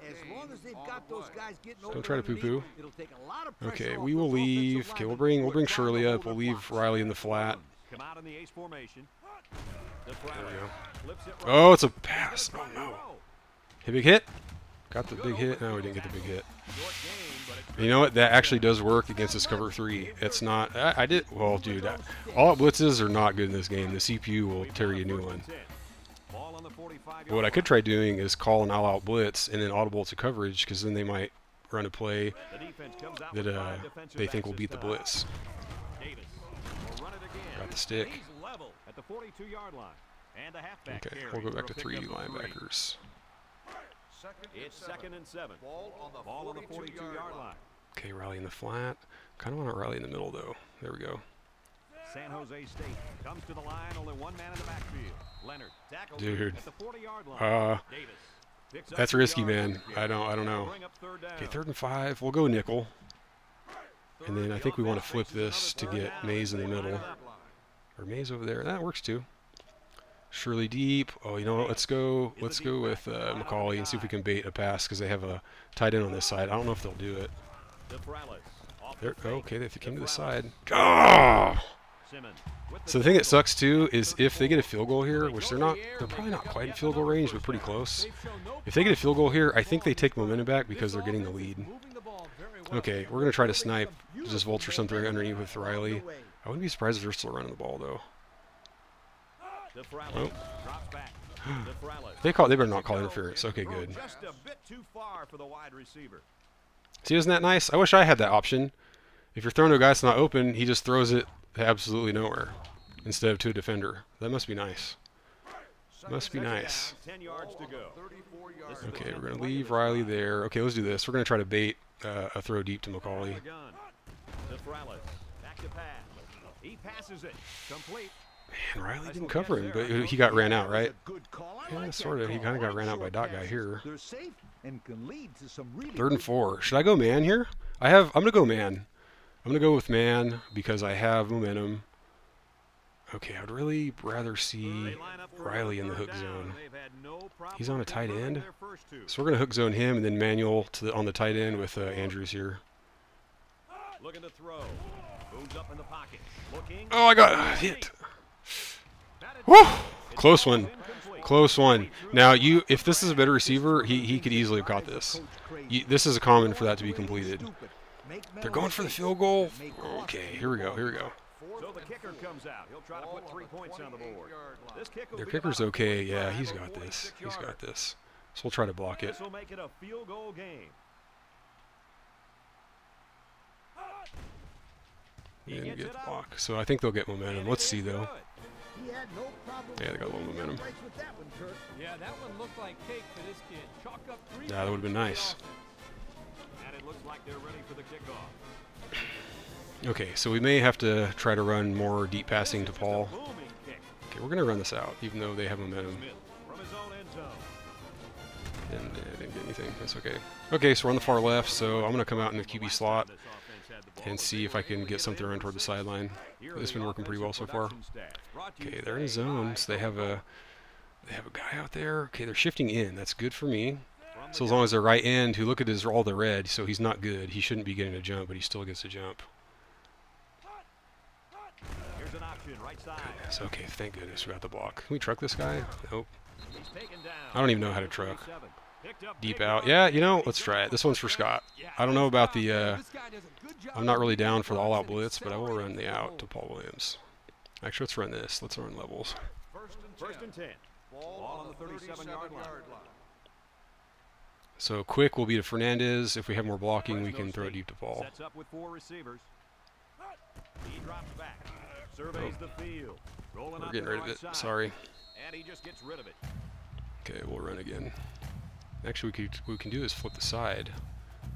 As as they've got those guys getting over Don't try to underneath, poo-poo. it'll take a lot of pressure Okay, we will leave. Okay, we'll bring we'll bring Shirley up. We'll leave. Riley in the flat. Come out in the ace formation. The There we go. Oh, it's a pass. Oh no. Big hit. Got the big hit. No, we didn't get the big hit. But You know what? That actually does work against this cover three. It's not. I, I did. Well, dude, I, all blitzes are not good in this game. The CPU will tear you a new one. 45 What I could try doing is call an all-out blitz and then audible to coverage because then they might run a play that uh, they think will beat the blitz. Got the stick. He's level at the 42-yard line. And a halfback Okay, carry we'll go back to three pickup of three. linebackers. Second It's seven. second and seven. Ball on the Ball on the 42 42-yard line. Okay, Riley in the flat. Kind of want to Riley in the middle though. There we go. San Jose State comes to the line, only one man in the backfield. Leonard tackles Dude. at the 40-yard line. Uh, Davis that's risky, man. on the carry. I don't. I don't know. Bring up third down. Okay, third and five. We'll go nickel. And then I think we want to flip this to get Maze in the middle. Or Maze over there. That works too. Shirley deep. Oh, you know what? Let's go. Let's go with uh, McCauley and see if we can bait a pass because they have a tight end on this side. I don't know if they'll do it. There, okay, they came to the side. Oh! So the thing that sucks too is if they get a field goal here, which they're not, they're probably not quite in field goal range, but pretty close. If they get a field goal here, I think they take momentum back because they're getting the lead. Okay, we're gonna try to snipe, just vulture something underneath with Riley. I wouldn't be surprised if they're still running the ball though. Tafralis Oh. drops back. Tafralis They call, they better not call interference. Okay, good. just a bit too far for the wide receiver. See, isn't that nice? I wish I had that option. If you're throwing to a guy that's not open, he just throws it absolutely nowhere instead of to a defender. That must be nice. Must be nice. Ten yards to go. 34 yard This is Okay, we're gonna leave Riley there. Okay, let's do this. We're gonna try to bait uh, a throw deep to McCauley. He passes it complete. Man, Riley didn't cover him, but he got ran out, right? Good call. I Yeah, sort of. He kinda got ran out by dot guy here. They're safe and can lead to some really Third and four. Should I go man here? I have. I'm gonna go man. I'm gonna go with man because I have momentum. Okay, I'd really rather see line up for Riley in the hook zone. and they've had no problem He's on a tight end. their first two. So we're gonna hook zone him and then manual to the on the tight end with uh, Andrews here. Looking to throw. Moves up in the pocket. Oh, I got hit. Woo! Close one. Close one. Now you, if this is a better receiver, he he could easily have caught this. You, this is a common for that to be completed. They're going for the field goal. Okay, here we go. Here we go. So the kicker comes out. He'll try to put three points on the board. Their kicker's okay. Yeah, he's got this. He's got this. So we'll try to block it. This will make it a field goal game. Didn't get the block. So I think they'll get momentum. Let's see though. He had no problem Yeah, they got a little momentum. breaks with that one, Kirk. Yeah, that one looked like cake for this kid. Chalk up three. Yeah, that would have been nice. And it looks like they're ready for the kickoff. Okay, so we may have to try to run more deep passing to Paul. Okay, we're gonna run this out, even though they have momentum. Smith from his own end zone. And uh, didn't get anything. That's okay. Okay, so we're on the far left, so I'm gonna come out in the QB slot and see if I can get something run toward the sideline. It's been working pretty well so far. Okay, they're in today zone, so they have a they have a guy out there. Okay, they're shifting in. That's good for me. So as long as they're right end, who look at his all the red, so he's not good. He shouldn't be getting a jump, but he still gets a jump. That's okay. Thank goodness we got the block. Can we truck this guy? Nope. I don't even know how to truck. 37. Picked up Deep out. Yeah, you know, let's try it. This one's for Scott. I don't know about the. Uh, This guy does a good job I'm not really down for the all-out blitz, but I will run the out to Paul Williams. Actually, let's run this. Let's run levels. First and 10. Ball on the 37-yard line. So quick will be to Fernandez. If we have more blocking, we can throw it deep to Paul. Sets up with four receivers. He drops back. Surveys the field. Rolling Oh. We're getting rid of it. Sorry. And he just gets rid of it. Okay, we'll run again. Actually, we could what we can do is flip the side,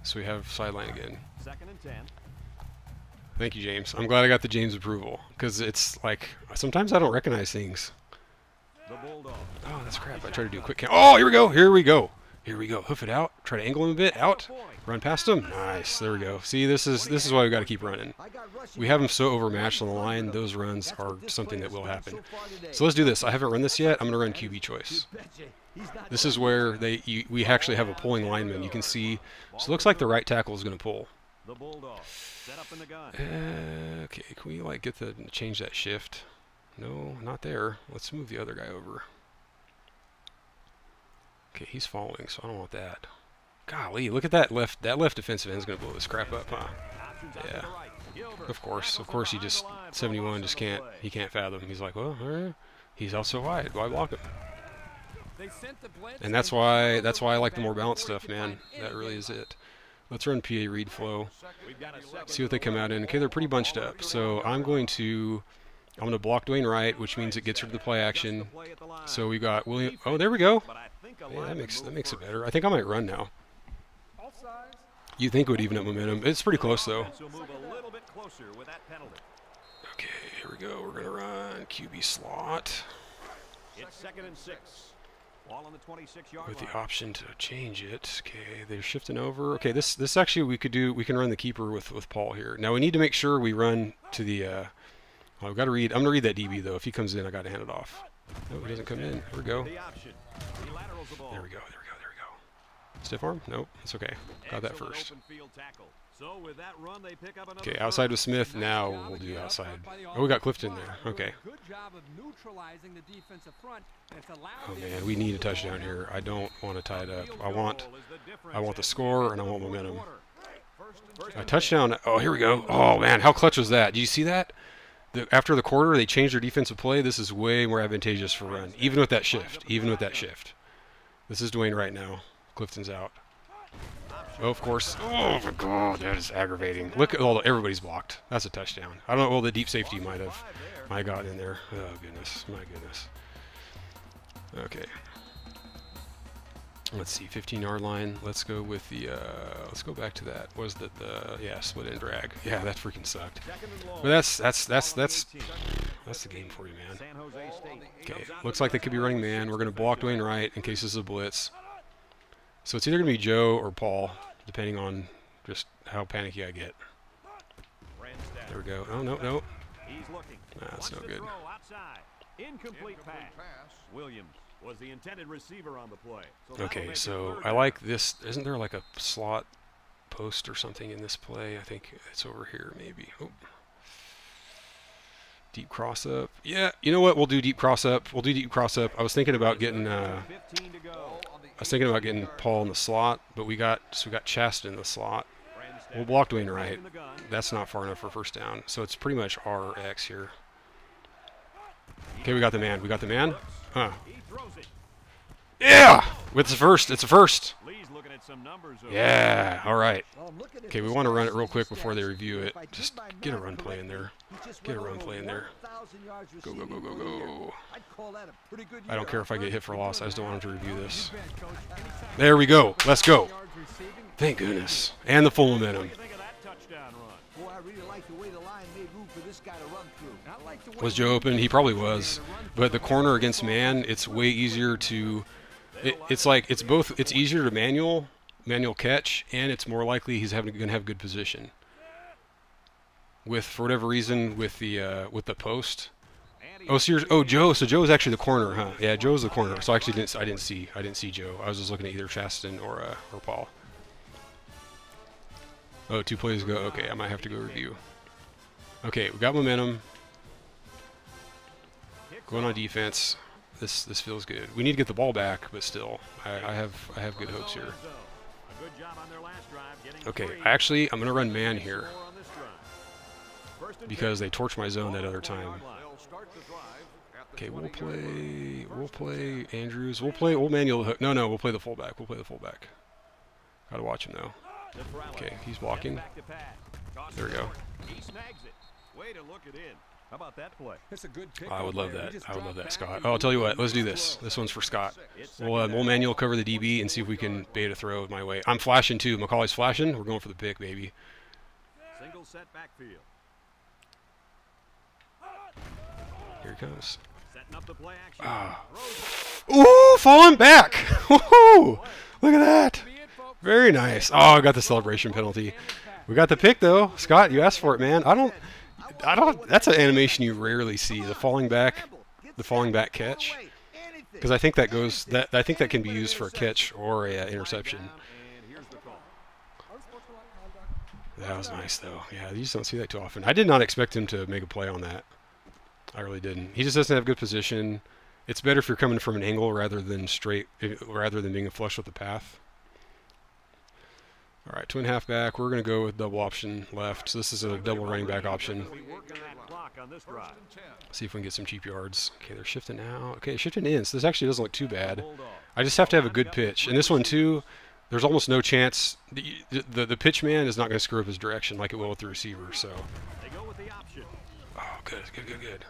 so we have sideline again. Second and 10. Thank you, James. I'm glad I got the James approval because it's like sometimes I don't recognize things. Oh, that's crap. I tried to do a quick count. Oh, here we go. Here we go. Here we go. Hoof it out. Try to angle him a bit. Out. Run past him. Nice. There we go. See, this is this is why we got to keep running. I got rushing We have him so overmatched on the line. Those runs are something that will happen. so far today. So let's do this. I haven't run this yet. I'm going to run QB choice. You betcha. He's not This is where they you, we actually have a pulling lineman. You can see. So it looks like the right tackle is going to pull. The Bulldog. Set up in the gun. Uh, okay, can we like get the change that shift? No, not there. Let's move the other guy over. Okay, he's following, so I don't want that. Golly, look at that left. That left defensive end is gonna blow this crap up, huh? To Yeah. the right. Gilbert Of course, of course, he just behind the line for a 71 just can't. He can't fathom. He's like, well, he's also wide. Why block him? They sent the blitz And that's why that's why I like the more balanced stuff, man. That really is it. Let's run PA read flow. We've got a second See what they come out in. Okay, they're pretty bunched up. So I'm going to I'm going to block Dwayne Wright, which means it gets rid of the play action. play at the line. So we got William. Oh, there we go. But I think a Yeah, that makes that makes it better. I think I might run now. You think it would even up momentum? It's pretty close though. Offense will move a little bit closer with that penalty. Okay, here we go. We're gonna run QB slot It's second and six. Ball on the 26-yard with the option to change it. Okay, they're shifting over. Okay, this this actually we could do. We can run the keeper with with Paul here. Now we need to make sure we run to the. Uh, well, I've got to read. I'm gonna read that DB though. If he comes in, I got to hand it off. No, he doesn't come in. Here we go. The option. He laterals the ball. There we go. There we go. There we go. Stiff arm? Nope. It's okay. Got that first. Open field tackle. So with that run, they pick up Okay, outside with Smith. Now we'll do outside. front by the Oh, we got Clifton there. Okay. Good job of neutralizing the defensive front. it's Oh man, we need a move the ball touchdown here. I don't want to tie it up. I want the I want the score and I want momentum. quarter. First and a touchdown. Oh, here we go. Oh man, how clutch was that? Did you see that? The, after the quarter, they changed their defensive play. This is way more advantageous for run, even with that shift. Even with that shift. This is Dwayne right now. Clifton's out. Oh, of course. Oh my God, that is aggravating. Look at all the, everybody's blocked. That's a touchdown. I don't know. Well, the deep safety might have, might have gotten in there. Oh goodness, my goodness. Okay. Let's see, 15 yard line. Let's go with the, uh, let's go back to that. Was that the, yeah, split and drag. Yeah, that freaking sucked. But that's, that's, that's, that's, that's the game for you, man. Okay, looks like they could be running man. We're going to block Dwayne Wright in case this is a blitz. So it's either going to be Joe or Paul, depending on just how panicky I get. There we go. Oh, no, no. He's looking. Nah, that's no good. Incomplete pass. Williams was the intended receiver on the play. So Okay, so I like this. Isn't there like a slot post or something in this play? I think it's over here, maybe. Oh. Deep cross up. Yeah, you know what? We'll do deep cross up. We'll do deep cross up. I was thinking about getting. Uh, 15 to go. I was thinking about getting Paul in the slot, but we got so we got Chast in the slot. We'll block Dwayne the. That's not far enough for first down. So it's pretty much RX here. Okay, we got the man. We got the man. Huh. Yeah! It's a first. It's a first. Lee's looking at get some numbers over. Yeah, all right. Oh, well, I'm looking at Okay, we want to run it real quick before they review it. If I did Just get a run play in there. correctly, he just Get a run play in there. Go, go, go, go, for the year. go. I'd call that a pretty good I don't care if I get hit for loss. I just don't want him to review this. You bet, Coach. Anytime There we go. Let's go. Thank goodness. And the full momentum. What do you think of that touchdown run? Boy, I really like the way the line made room for this guy to run through. I like the way Was Joe open? He probably was. But the corner against man, it's way easier to. It, it's like it's both. It's easier to manual manual catch, and it's more likely he's having going to have good position. With for whatever reason, with the uh, with the post. Oh, so oh Joe. So Joe's actually the corner, huh? Yeah, Joe's the corner. So I actually didn't. I didn't see. I didn't see Joe. I was just looking at either Chastin or uh, or Paul. Oh, two plays ago. Okay, I might have to go review. Okay, we got momentum. Going on defense. This this feels good. We need to get the ball back, but still, I, I have I have good hopes here. Okay, actually, I'm gonna run man here because they torched my zone that other time. Okay, we'll play we'll play Andrews. We'll play we'll manual hook. No, no, we'll play the fullback. We'll play the fullback. Gotta watch him though. Okay, he's blocking. back to pass. Toss There we it go. Short. He snags it. Way to look it in. How about that play? That's a good pick. I would love there. That. I would love that, Scott. Oh, I'll tell you what. Let's do this. This one's for Scott. We'll, uh, we'll manual cover the DB and see if we can bait a throw my way. I'm flashing too. Macaulay's flashing. We're going for the pick, baby. Single set backfield. Here he comes. Setting up the play action. Ah. Ooh, falling back. Woohoo! Look at that. Be it, folks. Very nice. Oh, I got the celebration penalty. We got the pick though. Scott, you asked for it, man. I don't I don't that's an animation you rarely see. The falling back the falling back catch. Because I think that goes that I think that can be used for a catch or a uh, interception. That was nice though. Yeah, you just don't see that too often. I did not expect him to make a play on that. I really didn't. He just doesn't have good position. It's better if you're coming from an angle rather than straight, eh, rather than being a flush with the path. All right, twin halfback. We're going to go with double option left. So this is a double running back option. See if we can get some cheap yards. Okay, they're shifting now. Okay, shifting in. So this actually doesn't look too bad. I just have to have a good pitch. And this one too, there's almost no chance. The the, the pitch man is not going to screw up his direction like it will with the receiver. So, oh, good, good, good, good.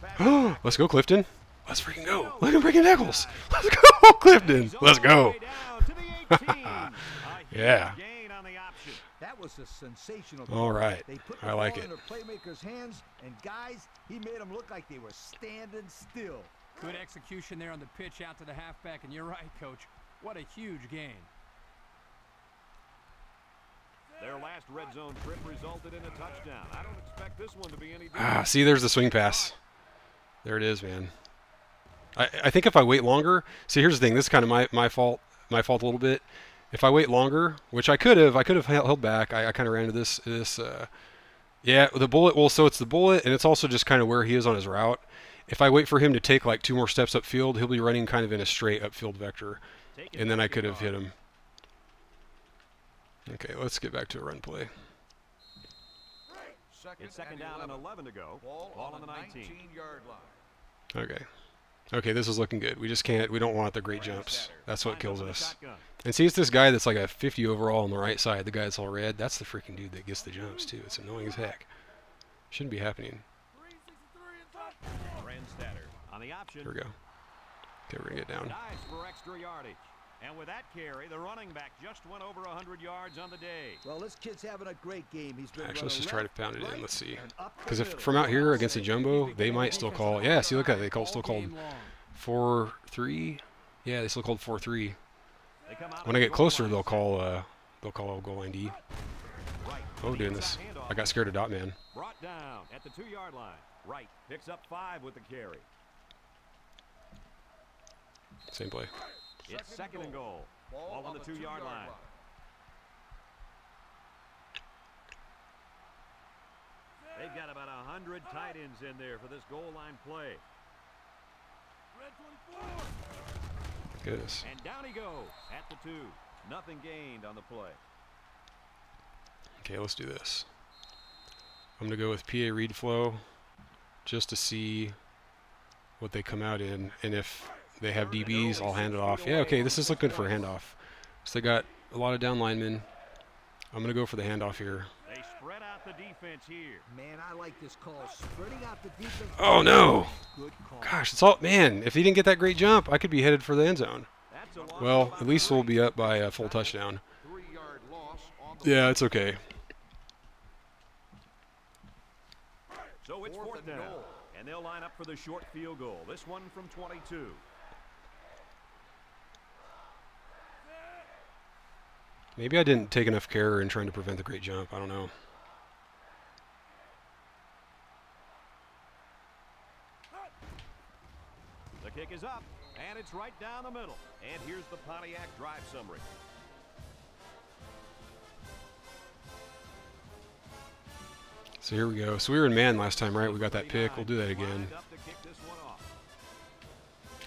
Past Let's go, Clifton. Let's freaking go. Look at freaking Eccles. Let's go, Clifton. Let's go. Yeah. Gain on the option. That was a sensational. All play. right. They put I like ball it. in playmakers' hands, and guys, he made them look like they were standing still. Good execution there on the pitch out to the halfback, and you're right, Coach. What a huge gain. Their last red zone trip resulted in a touchdown. I don't expect this one to be any different. Ah, see, there's the swing pass. There it is, man. I, I think if I wait longer, see, here's the thing. This is kind of my, my fault, my fault a little bit. If I wait longer, which I could have, I could have held held back. I, I kind of ran to this, this. Uh, yeah, the bullet. Well, so it's the bullet, and it's also just kind of where he is on his route. If I wait for him to take like two more steps upfield, he'll be running kind of in a straight upfield vector, and then I could have hit him. Okay, let's get back to a run play. Second It's second and down and 11. 11 to go. Ball, Ball on on the 19. 19-yard line. Okay. Okay, this is looking good. We just can't. We don't want the great jumps. That's what kills up in the us. And see, it's this guy that's like a 50 overall on the right side. The guy that's all red. That's the freaking dude that gets the jumps too. It's annoying as heck. Shouldn't be happening. Brandstater on the option. Here we go. Okay, we're gonna get down. Dives for extra yardage. And with that carry, the running back just went over 100 yards on the day. Well, this kid's having a great game. He's been Actually, let's just try to left, pound it in. Let's see. and up the Because if from out here against a jumbo, they might still call. Yeah, see, look at it. They still called four three. Yeah, they still called four three. They come out When I get closer, they'll call. Uh, they'll call goal line D. Oh, doing this. I got scared of dot man. Brought down at the two-yard line. Right. Picks up five with the carry. Same play. It's second and goal. Ball on the two-yard line. They've got about 100 tight ends in there for this goal line play. Goodness. And down he goes at the two. Nothing gained on the play. Okay, let's do this. I'm gonna go with PA read flow, just to see what they come out in, and if they have DBs. I'll hand it off. Yeah, okay, this is look good for a handoff. So they got a lot of down linemen. I'm gonna go for the handoff here. They spread out the defense here. Man, I like this call. Spreading out the defense. Oh no! Gosh, it's all man. If he didn't get that great jump, I could be headed for the end zone. That's a loss Well, at least we'll be up by a full touchdown. Three-yard loss on the Yeah, it's okay. So it's Fourth fourth and down. goal. And they'll line up for the short field goal. This one from 22. Maybe I didn't take enough care in trying to prevent the great jump. I don't know. The kick is up, and it's right down the middle. And here's the Pontiac drive summary. So here we go. So we were in man last time, right? We got that pick. We'll do that again. Lined up to kick this one.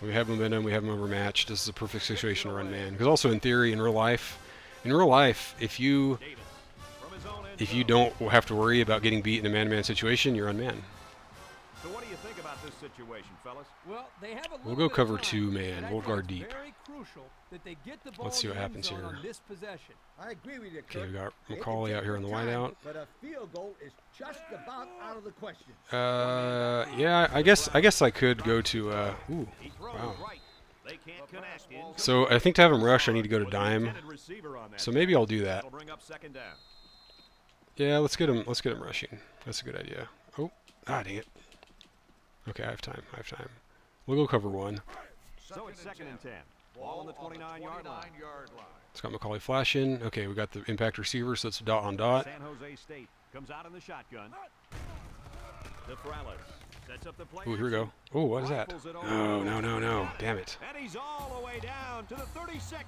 We have momentum. We have them overmatched. This is a perfect situation to run man. Because also in theory, in real life, in real life, if you Davis from his own end if you don't have to worry about getting beat in a man-to-man situation, you're on man. So what do you think about this situation, fellas? Well, they have a We'll go cover time, two, man. We'll guard deep. Crucial that they get the ball Let's see what happens here. on this possession. I agree with you, Okay, Kirk. we got They McCauley out here on the their wideout. But a field goal is just about out of the question. Uh, yeah, I guess I guess I could go to. Uh, ooh, He throws wow. So I think to have him rush, I need to go to dime. intended receiver on that So maybe I'll do that. That'll bring up second down. Yeah, let's get him. Let's get him rushing. That's a good idea. Oh, ah, dang it. Okay, I have time. I have time. We'll go cover one. So it's second and 10. Ball on the 29-yard line. It's got Macaulay flashing. Okay, we got the impact receiver, so it's dot on dot. San Jose State comes out in the shotgun. Tafralis sets up the play. Ooh, here we go. Oh, what is that? Oh, no, no, no. Damn it. And he's all the way down to the 36.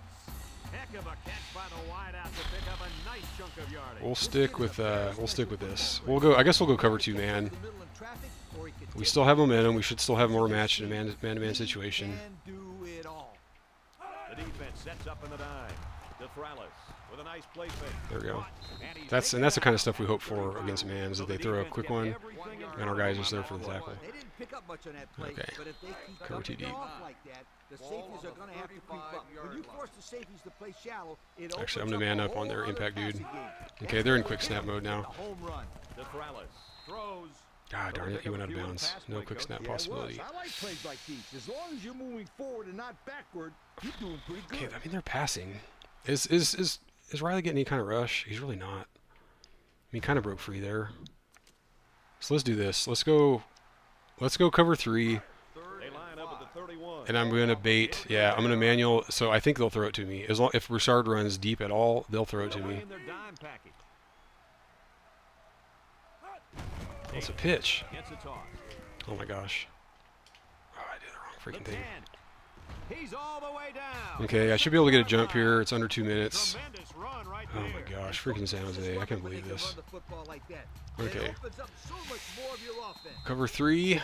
Heck of a catch by the wideout to pick up a nice chunk of yardage. We'll stick with uh, we'll stick with this. We'll go. I guess we'll go cover two man. The middle of traffic, or he could We still have momentum. We should still have more match in a man man to man situation. do it all. The defense sets up in the dime. A nice play. There we go. That's and that's the kind of stuff we hope for against man is that they throw a quick one, and our guys are just there for the tackle. They didn't pick up much on that play, Okay. but if they keep Cover dumping TD. it off like that, the safeties are going to have to creep up. When you force the safeties to play shallow, it Actually, I'm gonna man up on their impact dude. Okay, they're in quick snap mode now. The home run. Tafralis throws. God darn it, he went out of bounds. No quick snap Yeah, it was. possibility. I like plays like these. As long as you're moving forward and not backward, you're doing pretty good. Okay, I mean they're passing. Is is is is Riley getting any kind of rush? He's really not. I mean, kind of broke free there. So let's do this. Let's go. Let's go cover three, They line up at the 31. and I'm gonna bait. Yeah, I'm gonna manual. So I think they'll throw it to me. As long if Broussard runs deep at all, they'll throw it to me. It's a pitch. Oh my gosh. Oh, I did the wrong freaking thing. He's all the way down. Okay, I should be able to get a jump here. It's under two minutes. Right Oh my gosh, freaking San Jose! I can't believe this. Run the football like Okay. It opens up so much more of your offense. Cover three.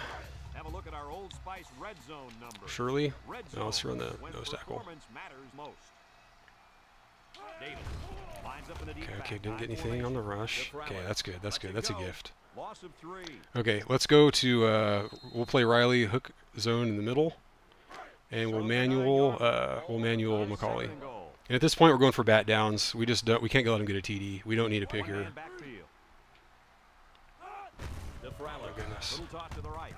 Have a look at our Old Spice red zone number. Shirley. Red No, let's run the nose tackle. performance matters most. Davis lines up in the deep Okay, okay, didn't get anything on the rush. Okay, that's good. That's good. That's a gift. Loss of three. Okay, let's go to. Uh, we'll play Riley hook zone in the middle, and we'll manual. Uh, we'll manual Macaulay. And at this point, we're going for bat downs. We just don't. We can't go let him get a TD. We don't need a pick here. Tafralis, goodness. Little toss to the right.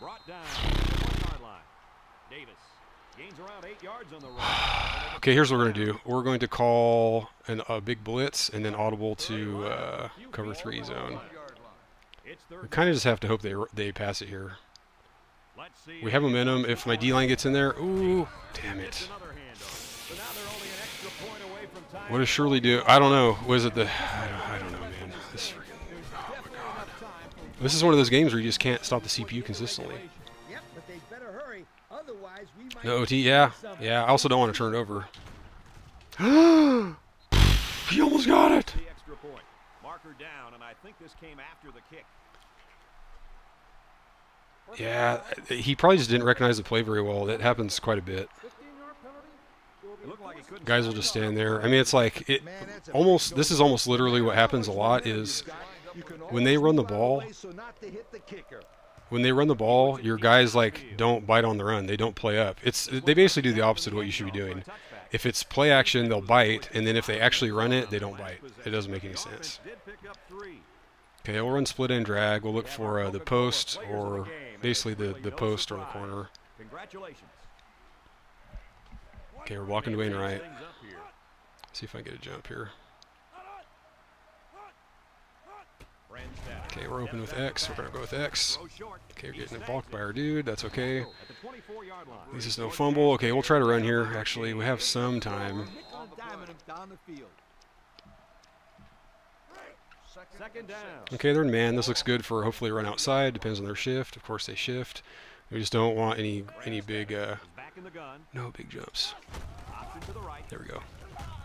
Brought down at the one-yard line. Davis gains around eight yards on the run. Okay, here's what we're gonna do. We're going to call an, a big blitz and then audible to uh, cover three zone. We kind of just have to hope they they pass it here. We have momentum. If my D line gets in there, ooh, damn it. another handoff. So now they're only an extra point away from tying What does. Shirley do? I don't know. Was it the? I don't, I don't know, man. This freaking. Oh my god. This is one of those games where you just can't stop the CPU consistently. Yep, but they better hurry. Otherwise, we might. No OT, yeah, yeah. I also don't want to turn it over. he almost got it. The extra point. Marker down, and I think this came after the kick. Yeah, he probably just didn't recognize the play very well. That happens quite a bit. Guys will just stand there. I mean, it's like it almost. This is almost literally what happens a lot. Is when they run the ball- when they run the ball, your guys like don't bite on the run. They don't play up. It's they basically do the opposite of what you should be doing. If it's play action, they'll bite, and then if they actually run it, they don't bite. It doesn't make any sense. Okay, we'll run split and drag. We'll look for uh, the post or basically the, the post or the corner. Congratulations. Okay, we're walking Dwayne Wright. Things up here. See if I can get a jump here. Okay, we're open with X. We're going to go with X. Okay, we're getting blocked by our dude. That's okay. At the 24-yard line. This is no fumble. Okay, we'll try to run here. Actually, we have some time. Nickel and diming him down the field. Second down. Okay, they're in man. This looks good for hopefully a run outside. Depends on their shift. Of course, they shift. We just don't want any any big uh, Is back in the gun. no big jumps. Option to the right. There we go.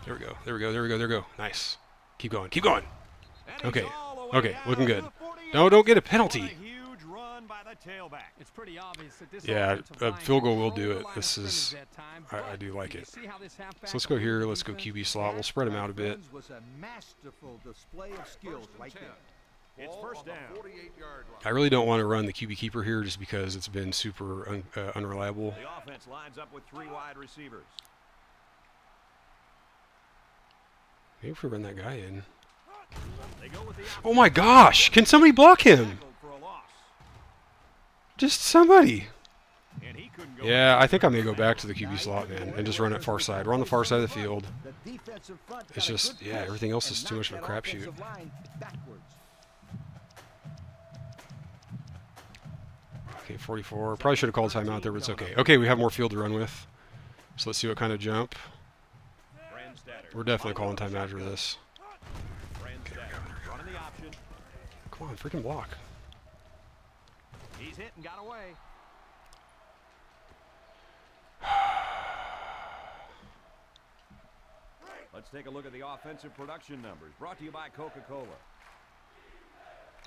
There we go. There we go. There we go. There we go. Nice. Keep going. Keep going. Okay. all the way Okay. Looking good. the 48. No, don't get a penalty. Yeah, offensive a field goal will do it. This is- time, I- I do like it. see how this So let's go here. Let's go QB slot. We'll spread them out a bit. Was a masterful display of skills right there. It's first down. 48-yard. I really don't want to run the QB keeper here just because it's been super un, uh, unreliable. The offense lines up with three wide receivers. Maybe if we run that guy in. They go with the Oh my gosh! Can somebody block him? tackled for a loss. Just somebody. And he couldn't go Yeah, I think I may go back to the QB slot, man, and just run it far side. We're on the far side of the field. The defensive front It's just- yeah, everything else is too much of a crapshoot. offensive line backwards. Okay, 44. Probably should have called timeout there, but it's okay. Okay, we have more field to run with. So let's see what kind of jump. We're definitely calling timeout after this. Brandstater running the option. Come on, freaking block. He's hit and got away. Let's take a look at the offensive production numbers brought to you by Coca-Cola.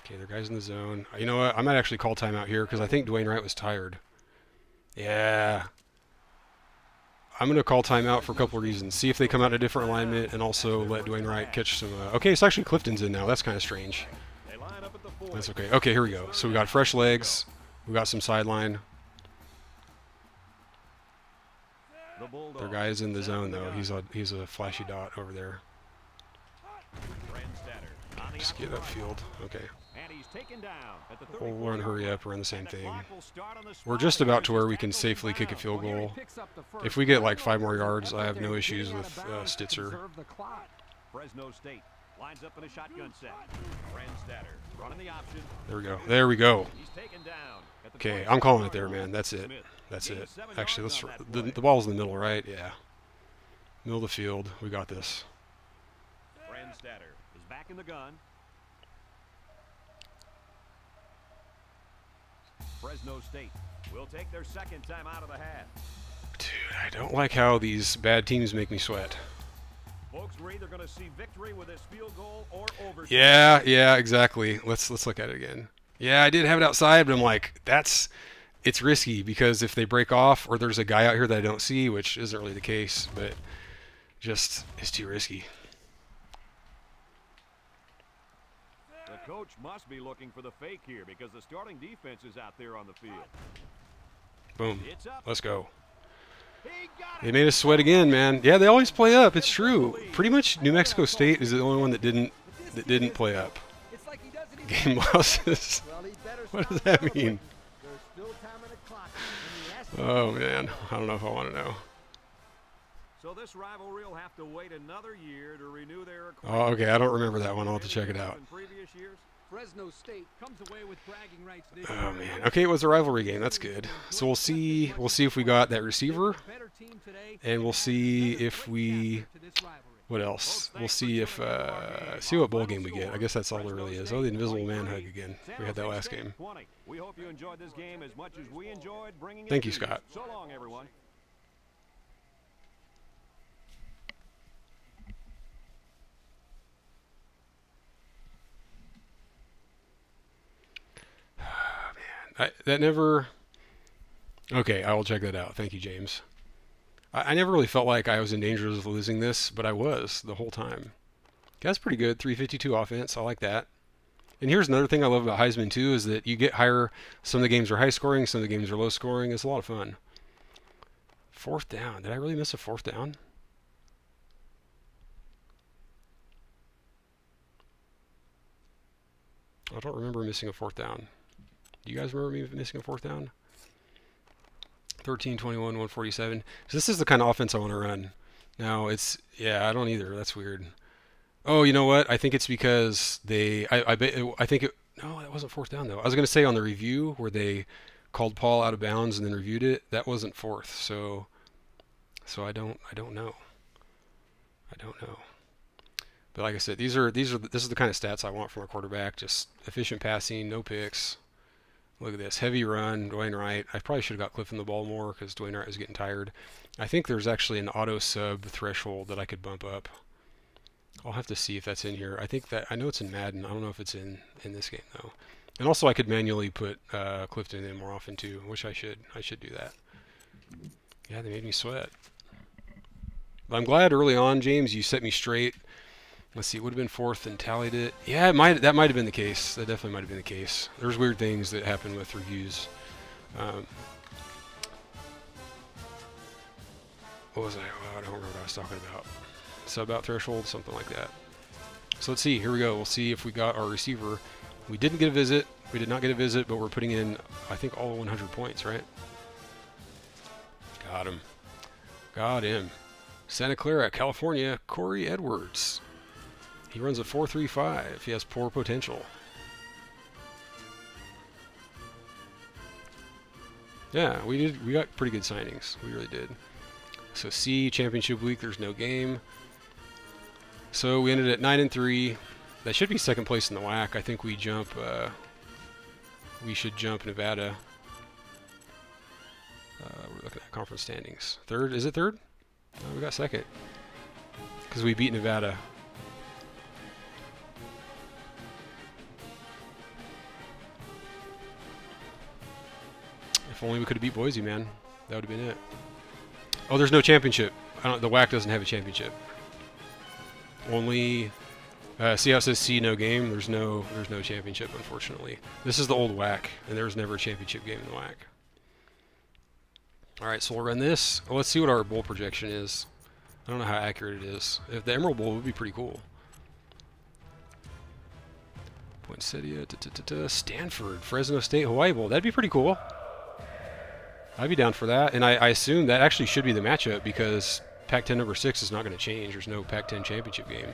Okay, their guys in the zone. Uh, You know what? I might actually call timeout here because I think Dwayne Wright was tired. Yeah. I'm going to call timeout for a couple of reasons. See if they come out in a different alignment and also let Dwayne Wright catch some. Uh, okay, it's actually Clifton's in now. That's kind of strange. That's okay. Okay, here we go. So we got fresh legs. We got some sideline. Their guy is in the zone though. He's a he's a flashy dot over there. Just get upfield. Okay. We'll 34 run hurry up. We're in the same thing. We're just about to where we can safely kick a field goal. If we get like five more yards, I have no issues with uh, Stitser. Fresno State lines up in a shotgun set. Running the option. There we go. There we go. He's taken down. Okay, I'm calling it there, man. That's it. That's it. Actually, let's. The, the ball's in the middle, right? Yeah. Middle of the field. We got this. Is back in the gun. Fresno State will take their second time out of the half. Dude, I don't like how these bad teams make me sweat. Folks, we're either going to see victory with this field goal or overtime. Yeah, yeah, exactly. Let's let's look at it again. Yeah, I did have it outside, but I'm like, that's it's risky because if they break off or there's a guy out here that I don't see, which isn't really the case, but just it's too risky. The coach must be looking for the fake here because the starting defense is out there on the field. Boom. Let's go. They made us sweat again, man. Yeah, they always play up. It's true. Pretty much New Mexico State is the only one that didn't that didn't play up. It's like he doesn't even Game losses. Well, he better What does that mean? There's still time on the clock. and he has to Oh man, I don't know if I want to know. So this rivalry will have to wait another year to renew their Oh, okay, I don't remember that one. I'll have to check it out. In Fresno State comes away with bragging rights this Oh man. Okay, it was a rivalry game. That's good. So we'll see. We'll see if we got that receiver. Better team today, And we'll see if we- to this rivalry. What else? We'll see if uh, see what bowl game we get. I guess that's all there really is. Oh, the invisible man hug again. We had that last game. 20. We hope you enjoyed this game as much as we enjoyed bringing it Thank to you, Scott. Long. I, that never. Okay, I will check that out. Thank you, James. I, I never really felt like I was in danger of losing this, but I was the whole time. That's pretty good. 352 offense. I like that. And here's another thing I love about Heisman too is that you get higher. Some of the games are high scoring, some of the games are low scoring. It's a lot of fun. Fourth down. Did I really miss a fourth down? I don't remember missing a fourth down. Do you guys remember me missing a fourth down? 13, 21, 147. So this is the kind of offense I want to run. Now it's yeah, I don't either. That's weird. Oh, you know what? I think it's because they. I I, I think it. No, that wasn't fourth down though. I was gonna say on the review where they called Paul out of bounds and then reviewed it. That wasn't fourth. So so I don't I don't know. I don't know. But like I said, these are these are this is the kind of stats I want from a quarterback. Just efficient passing, no picks. Look at this heavy run, Dwayne Wright. I probably should have got Clifton the ball more because Dwayne Wright was getting tired. I think there's actually an auto sub threshold that I could bump up. I'll have to see if that's in here. I think that I know it's in Madden. I don't know if it's in in this game though. And also, I could manually put uh, Clifton in more often too, which I should. I should do that. Yeah, they made me sweat. But I'm glad early on, James, you set me straight. Let's see, it would have been fourth and tallied it. Yeah, it might that might have been the case. That definitely might have been the case. There's weird things that happen with reviews. Um, what was I? Oh, I don't remember what I was talking about. Sub out threshold, something like that. So let's see. Here we go. We'll see if we got our receiver. We didn't get a visit. We did not get a visit, but we're putting in, I think, all 100 points, right? Got him. Got him. Santa Clara, California, Corey Edwards. He runs a 4.35. He has poor potential. Yeah, we did. We got pretty good signings. We really did. So C championship week. There's no game. So we ended at nine and three. That should be second place in the WAC. I think we jump. Uh, we should jump Nevada. Uh, we're looking at conference standings. Third. Is it third? We got second. Because we beat Nevada. If only we could have beat Boise, man. That would have been it. Oh, there's no championship. The WAC doesn't have a championship. Only. Uh, see how it says C no game? There's no there's no championship, unfortunately. This is the old WAC, and there was never a championship game in the WAC. All right, so we'll run this. Well, let's see what our bowl projection is. I don't know how accurate it is. If the Emerald Bowl would be pretty cool. Poinsettia, da, da, da, Stanford, Fresno State, Hawaii Bowl. That'd be pretty cool. I'd be down for that. And I, I assume that actually should be the matchup because Pac-10 number 6 is not going to change. There's no Pac-10 championship game.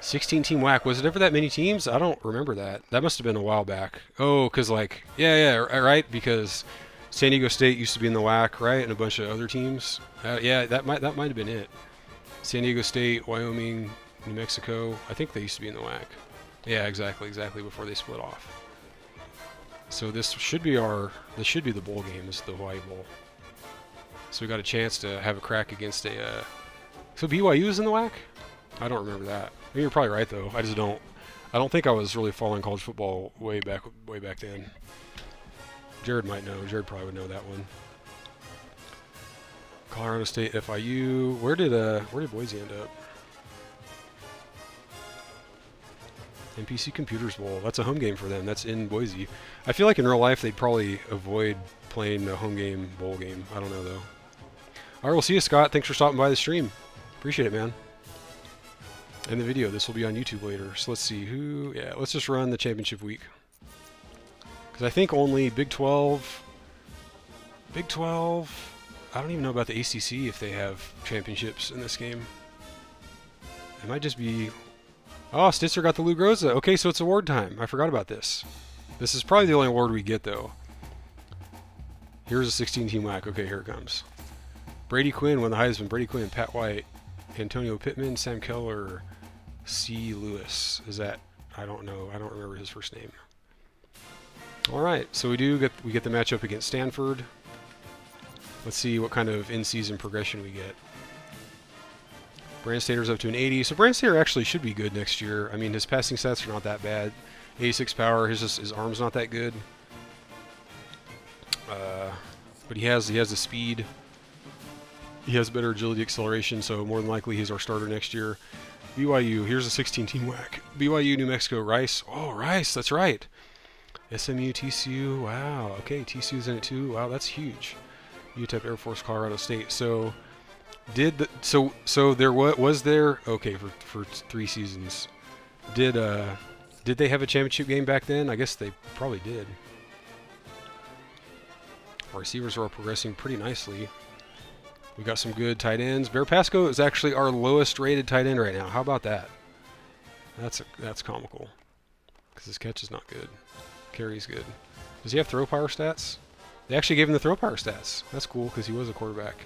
16 team WAC. Was it ever that many teams? I don't remember that. That must have been a while back. Oh, because like, yeah, yeah, right. Because San Diego State used to be in the WAC, right, and a bunch of other teams. Uh, yeah, that might that might have been it. San Diego State, Wyoming, New Mexico. I think they used to be in the WAC. Yeah, exactly, exactly before they split off. So this should be our this should be the bowl game. This is the Hawaii Bowl. So we got a chance to have a crack against a. Uh, so BYU is in the WAC. I don't remember that. You're probably right though. I just don't. I don't think I was really following college football way back way back then. Jared might know. Jared probably would know that one. Colorado State, FIU. Where did uh where did Boise end up? MPC Computers Bowl. That's a home game for them. That's in Boise. I feel like in real life they'd probably avoid playing a home game bowl game. I don't know though. All right, we'll see you, Scott. Thanks for stopping by the stream. Appreciate it, man. And the video. This will be on YouTube later. So let's see who. Yeah, let's just run the championship week. Because I think only Big 12. Big 12. I don't even know about the ACC if they have championships in this game. It might just be Oh, Stitser got the Lou Groza. Okay, so it's award time. I forgot about this. This is probably the only award we get, though. Here's a 16-team WAC. Okay, here it comes. Brady Quinn won the Heisman. Brady Quinn, Pat White, Antonio Pittman, Sam Keller, C. Lewis. Is that? I don't know. I don't remember his first name. All right, so we do get we get the matchup against Stanford. Let's see what kind of in-season progression we get. Brandstater's up to an 80. So Brandstater actually should be good next year. I mean, his passing stats are not that bad. 86 power. His just, his arm's not that good. Uh, but he has he has the speed. He has better agility acceleration, so more than likely he's our starter next year. BYU. Here's a 16 team WAC. BYU, New Mexico, Rice. Oh, Rice. That's right. SMU, TCU. Wow. Okay, TCU's in it too. Wow, that's huge. UTEP, Air Force, Colorado State. So, did the, so so there was was there okay for for three seasons. Did uh did they have a championship game back then? I guess they probably did. Our receivers are progressing pretty nicely. We got some good tight ends. Bear Pascoe is actually our lowest rated tight end right now. How about that? That's a, that's comical. Because his catch is not good. Carry's good. Does he have throw power stats? They actually gave him the throw power stats. That's cool because he was a quarterback.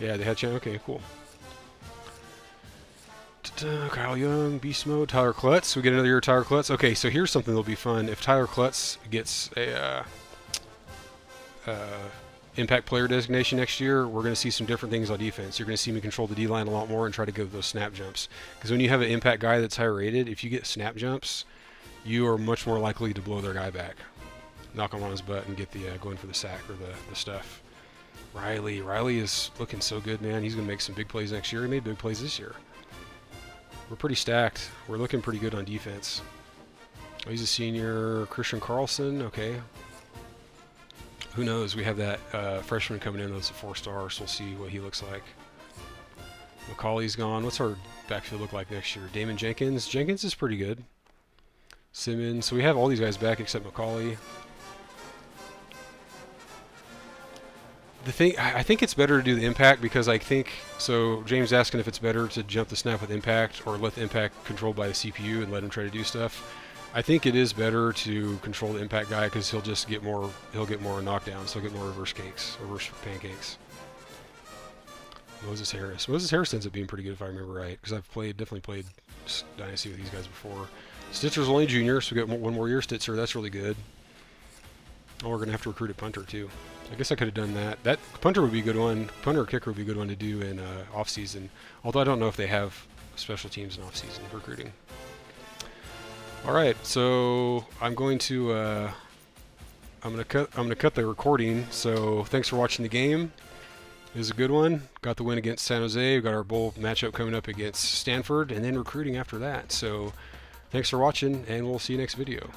Yeah, they had Chan. Okay, cool. Kyle Young, Beast Mode, Tyler Clutts. We get another year of Tyler Clutts. Okay, so here's something that'll be fun. If Tyler Clutts gets a uh, uh, impact player designation next year, we're going to see some different things on defense. You're going to see me control the D line a lot more and try to go those snap jumps. Because when you have an impact guy that's high rated, if you get snap jumps, you are much more likely to blow their guy back, knock him on his butt, and get the uh, going for the sack or the, the stuff. Riley, Riley is looking so good, man. He's going to make some big plays next year. He made big plays this year. We're pretty stacked. We're looking pretty good on defense. Oh, he's a senior. Christian Carlson, okay. Who knows? We have that uh, freshman coming in that's a four-star, so we'll see what he looks like. McCauley's gone. What's our backfield look like next year? Damon Jenkins. Jenkins is pretty good. Simmons. So we have all these guys back except McCauley. The thing I think it's better to do the impact because I think so. James asking if it's better to jump the snap with impact or let the impact controlled by the CPU and let him try to do stuff. I think it is better to control the impact guy because he'll just get more. He'll get more knockdowns. He'll get more reverse cakes, reverse pancakes. Moses Harris. Moses Harris ends up being pretty good if I remember right because I've played definitely played Dynasty with these guys before. Stitser's only junior, so we got one more year Stitser. That's really good. Oh, we're gonna have to recruit a punter too. I guess I could have done that. That punter would be a good one. Punter or kicker would be a good one to do in uh, off season. Although I don't know if they have special teams in off season recruiting. All right, so I'm going to uh, I'm gonna cut I'm gonna cut the recording. So thanks for watching the game. It was a good one. Got the win against San Jose. We got our bowl matchup coming up against Stanford, and then recruiting after that. So thanks for watching, and we'll see you next video.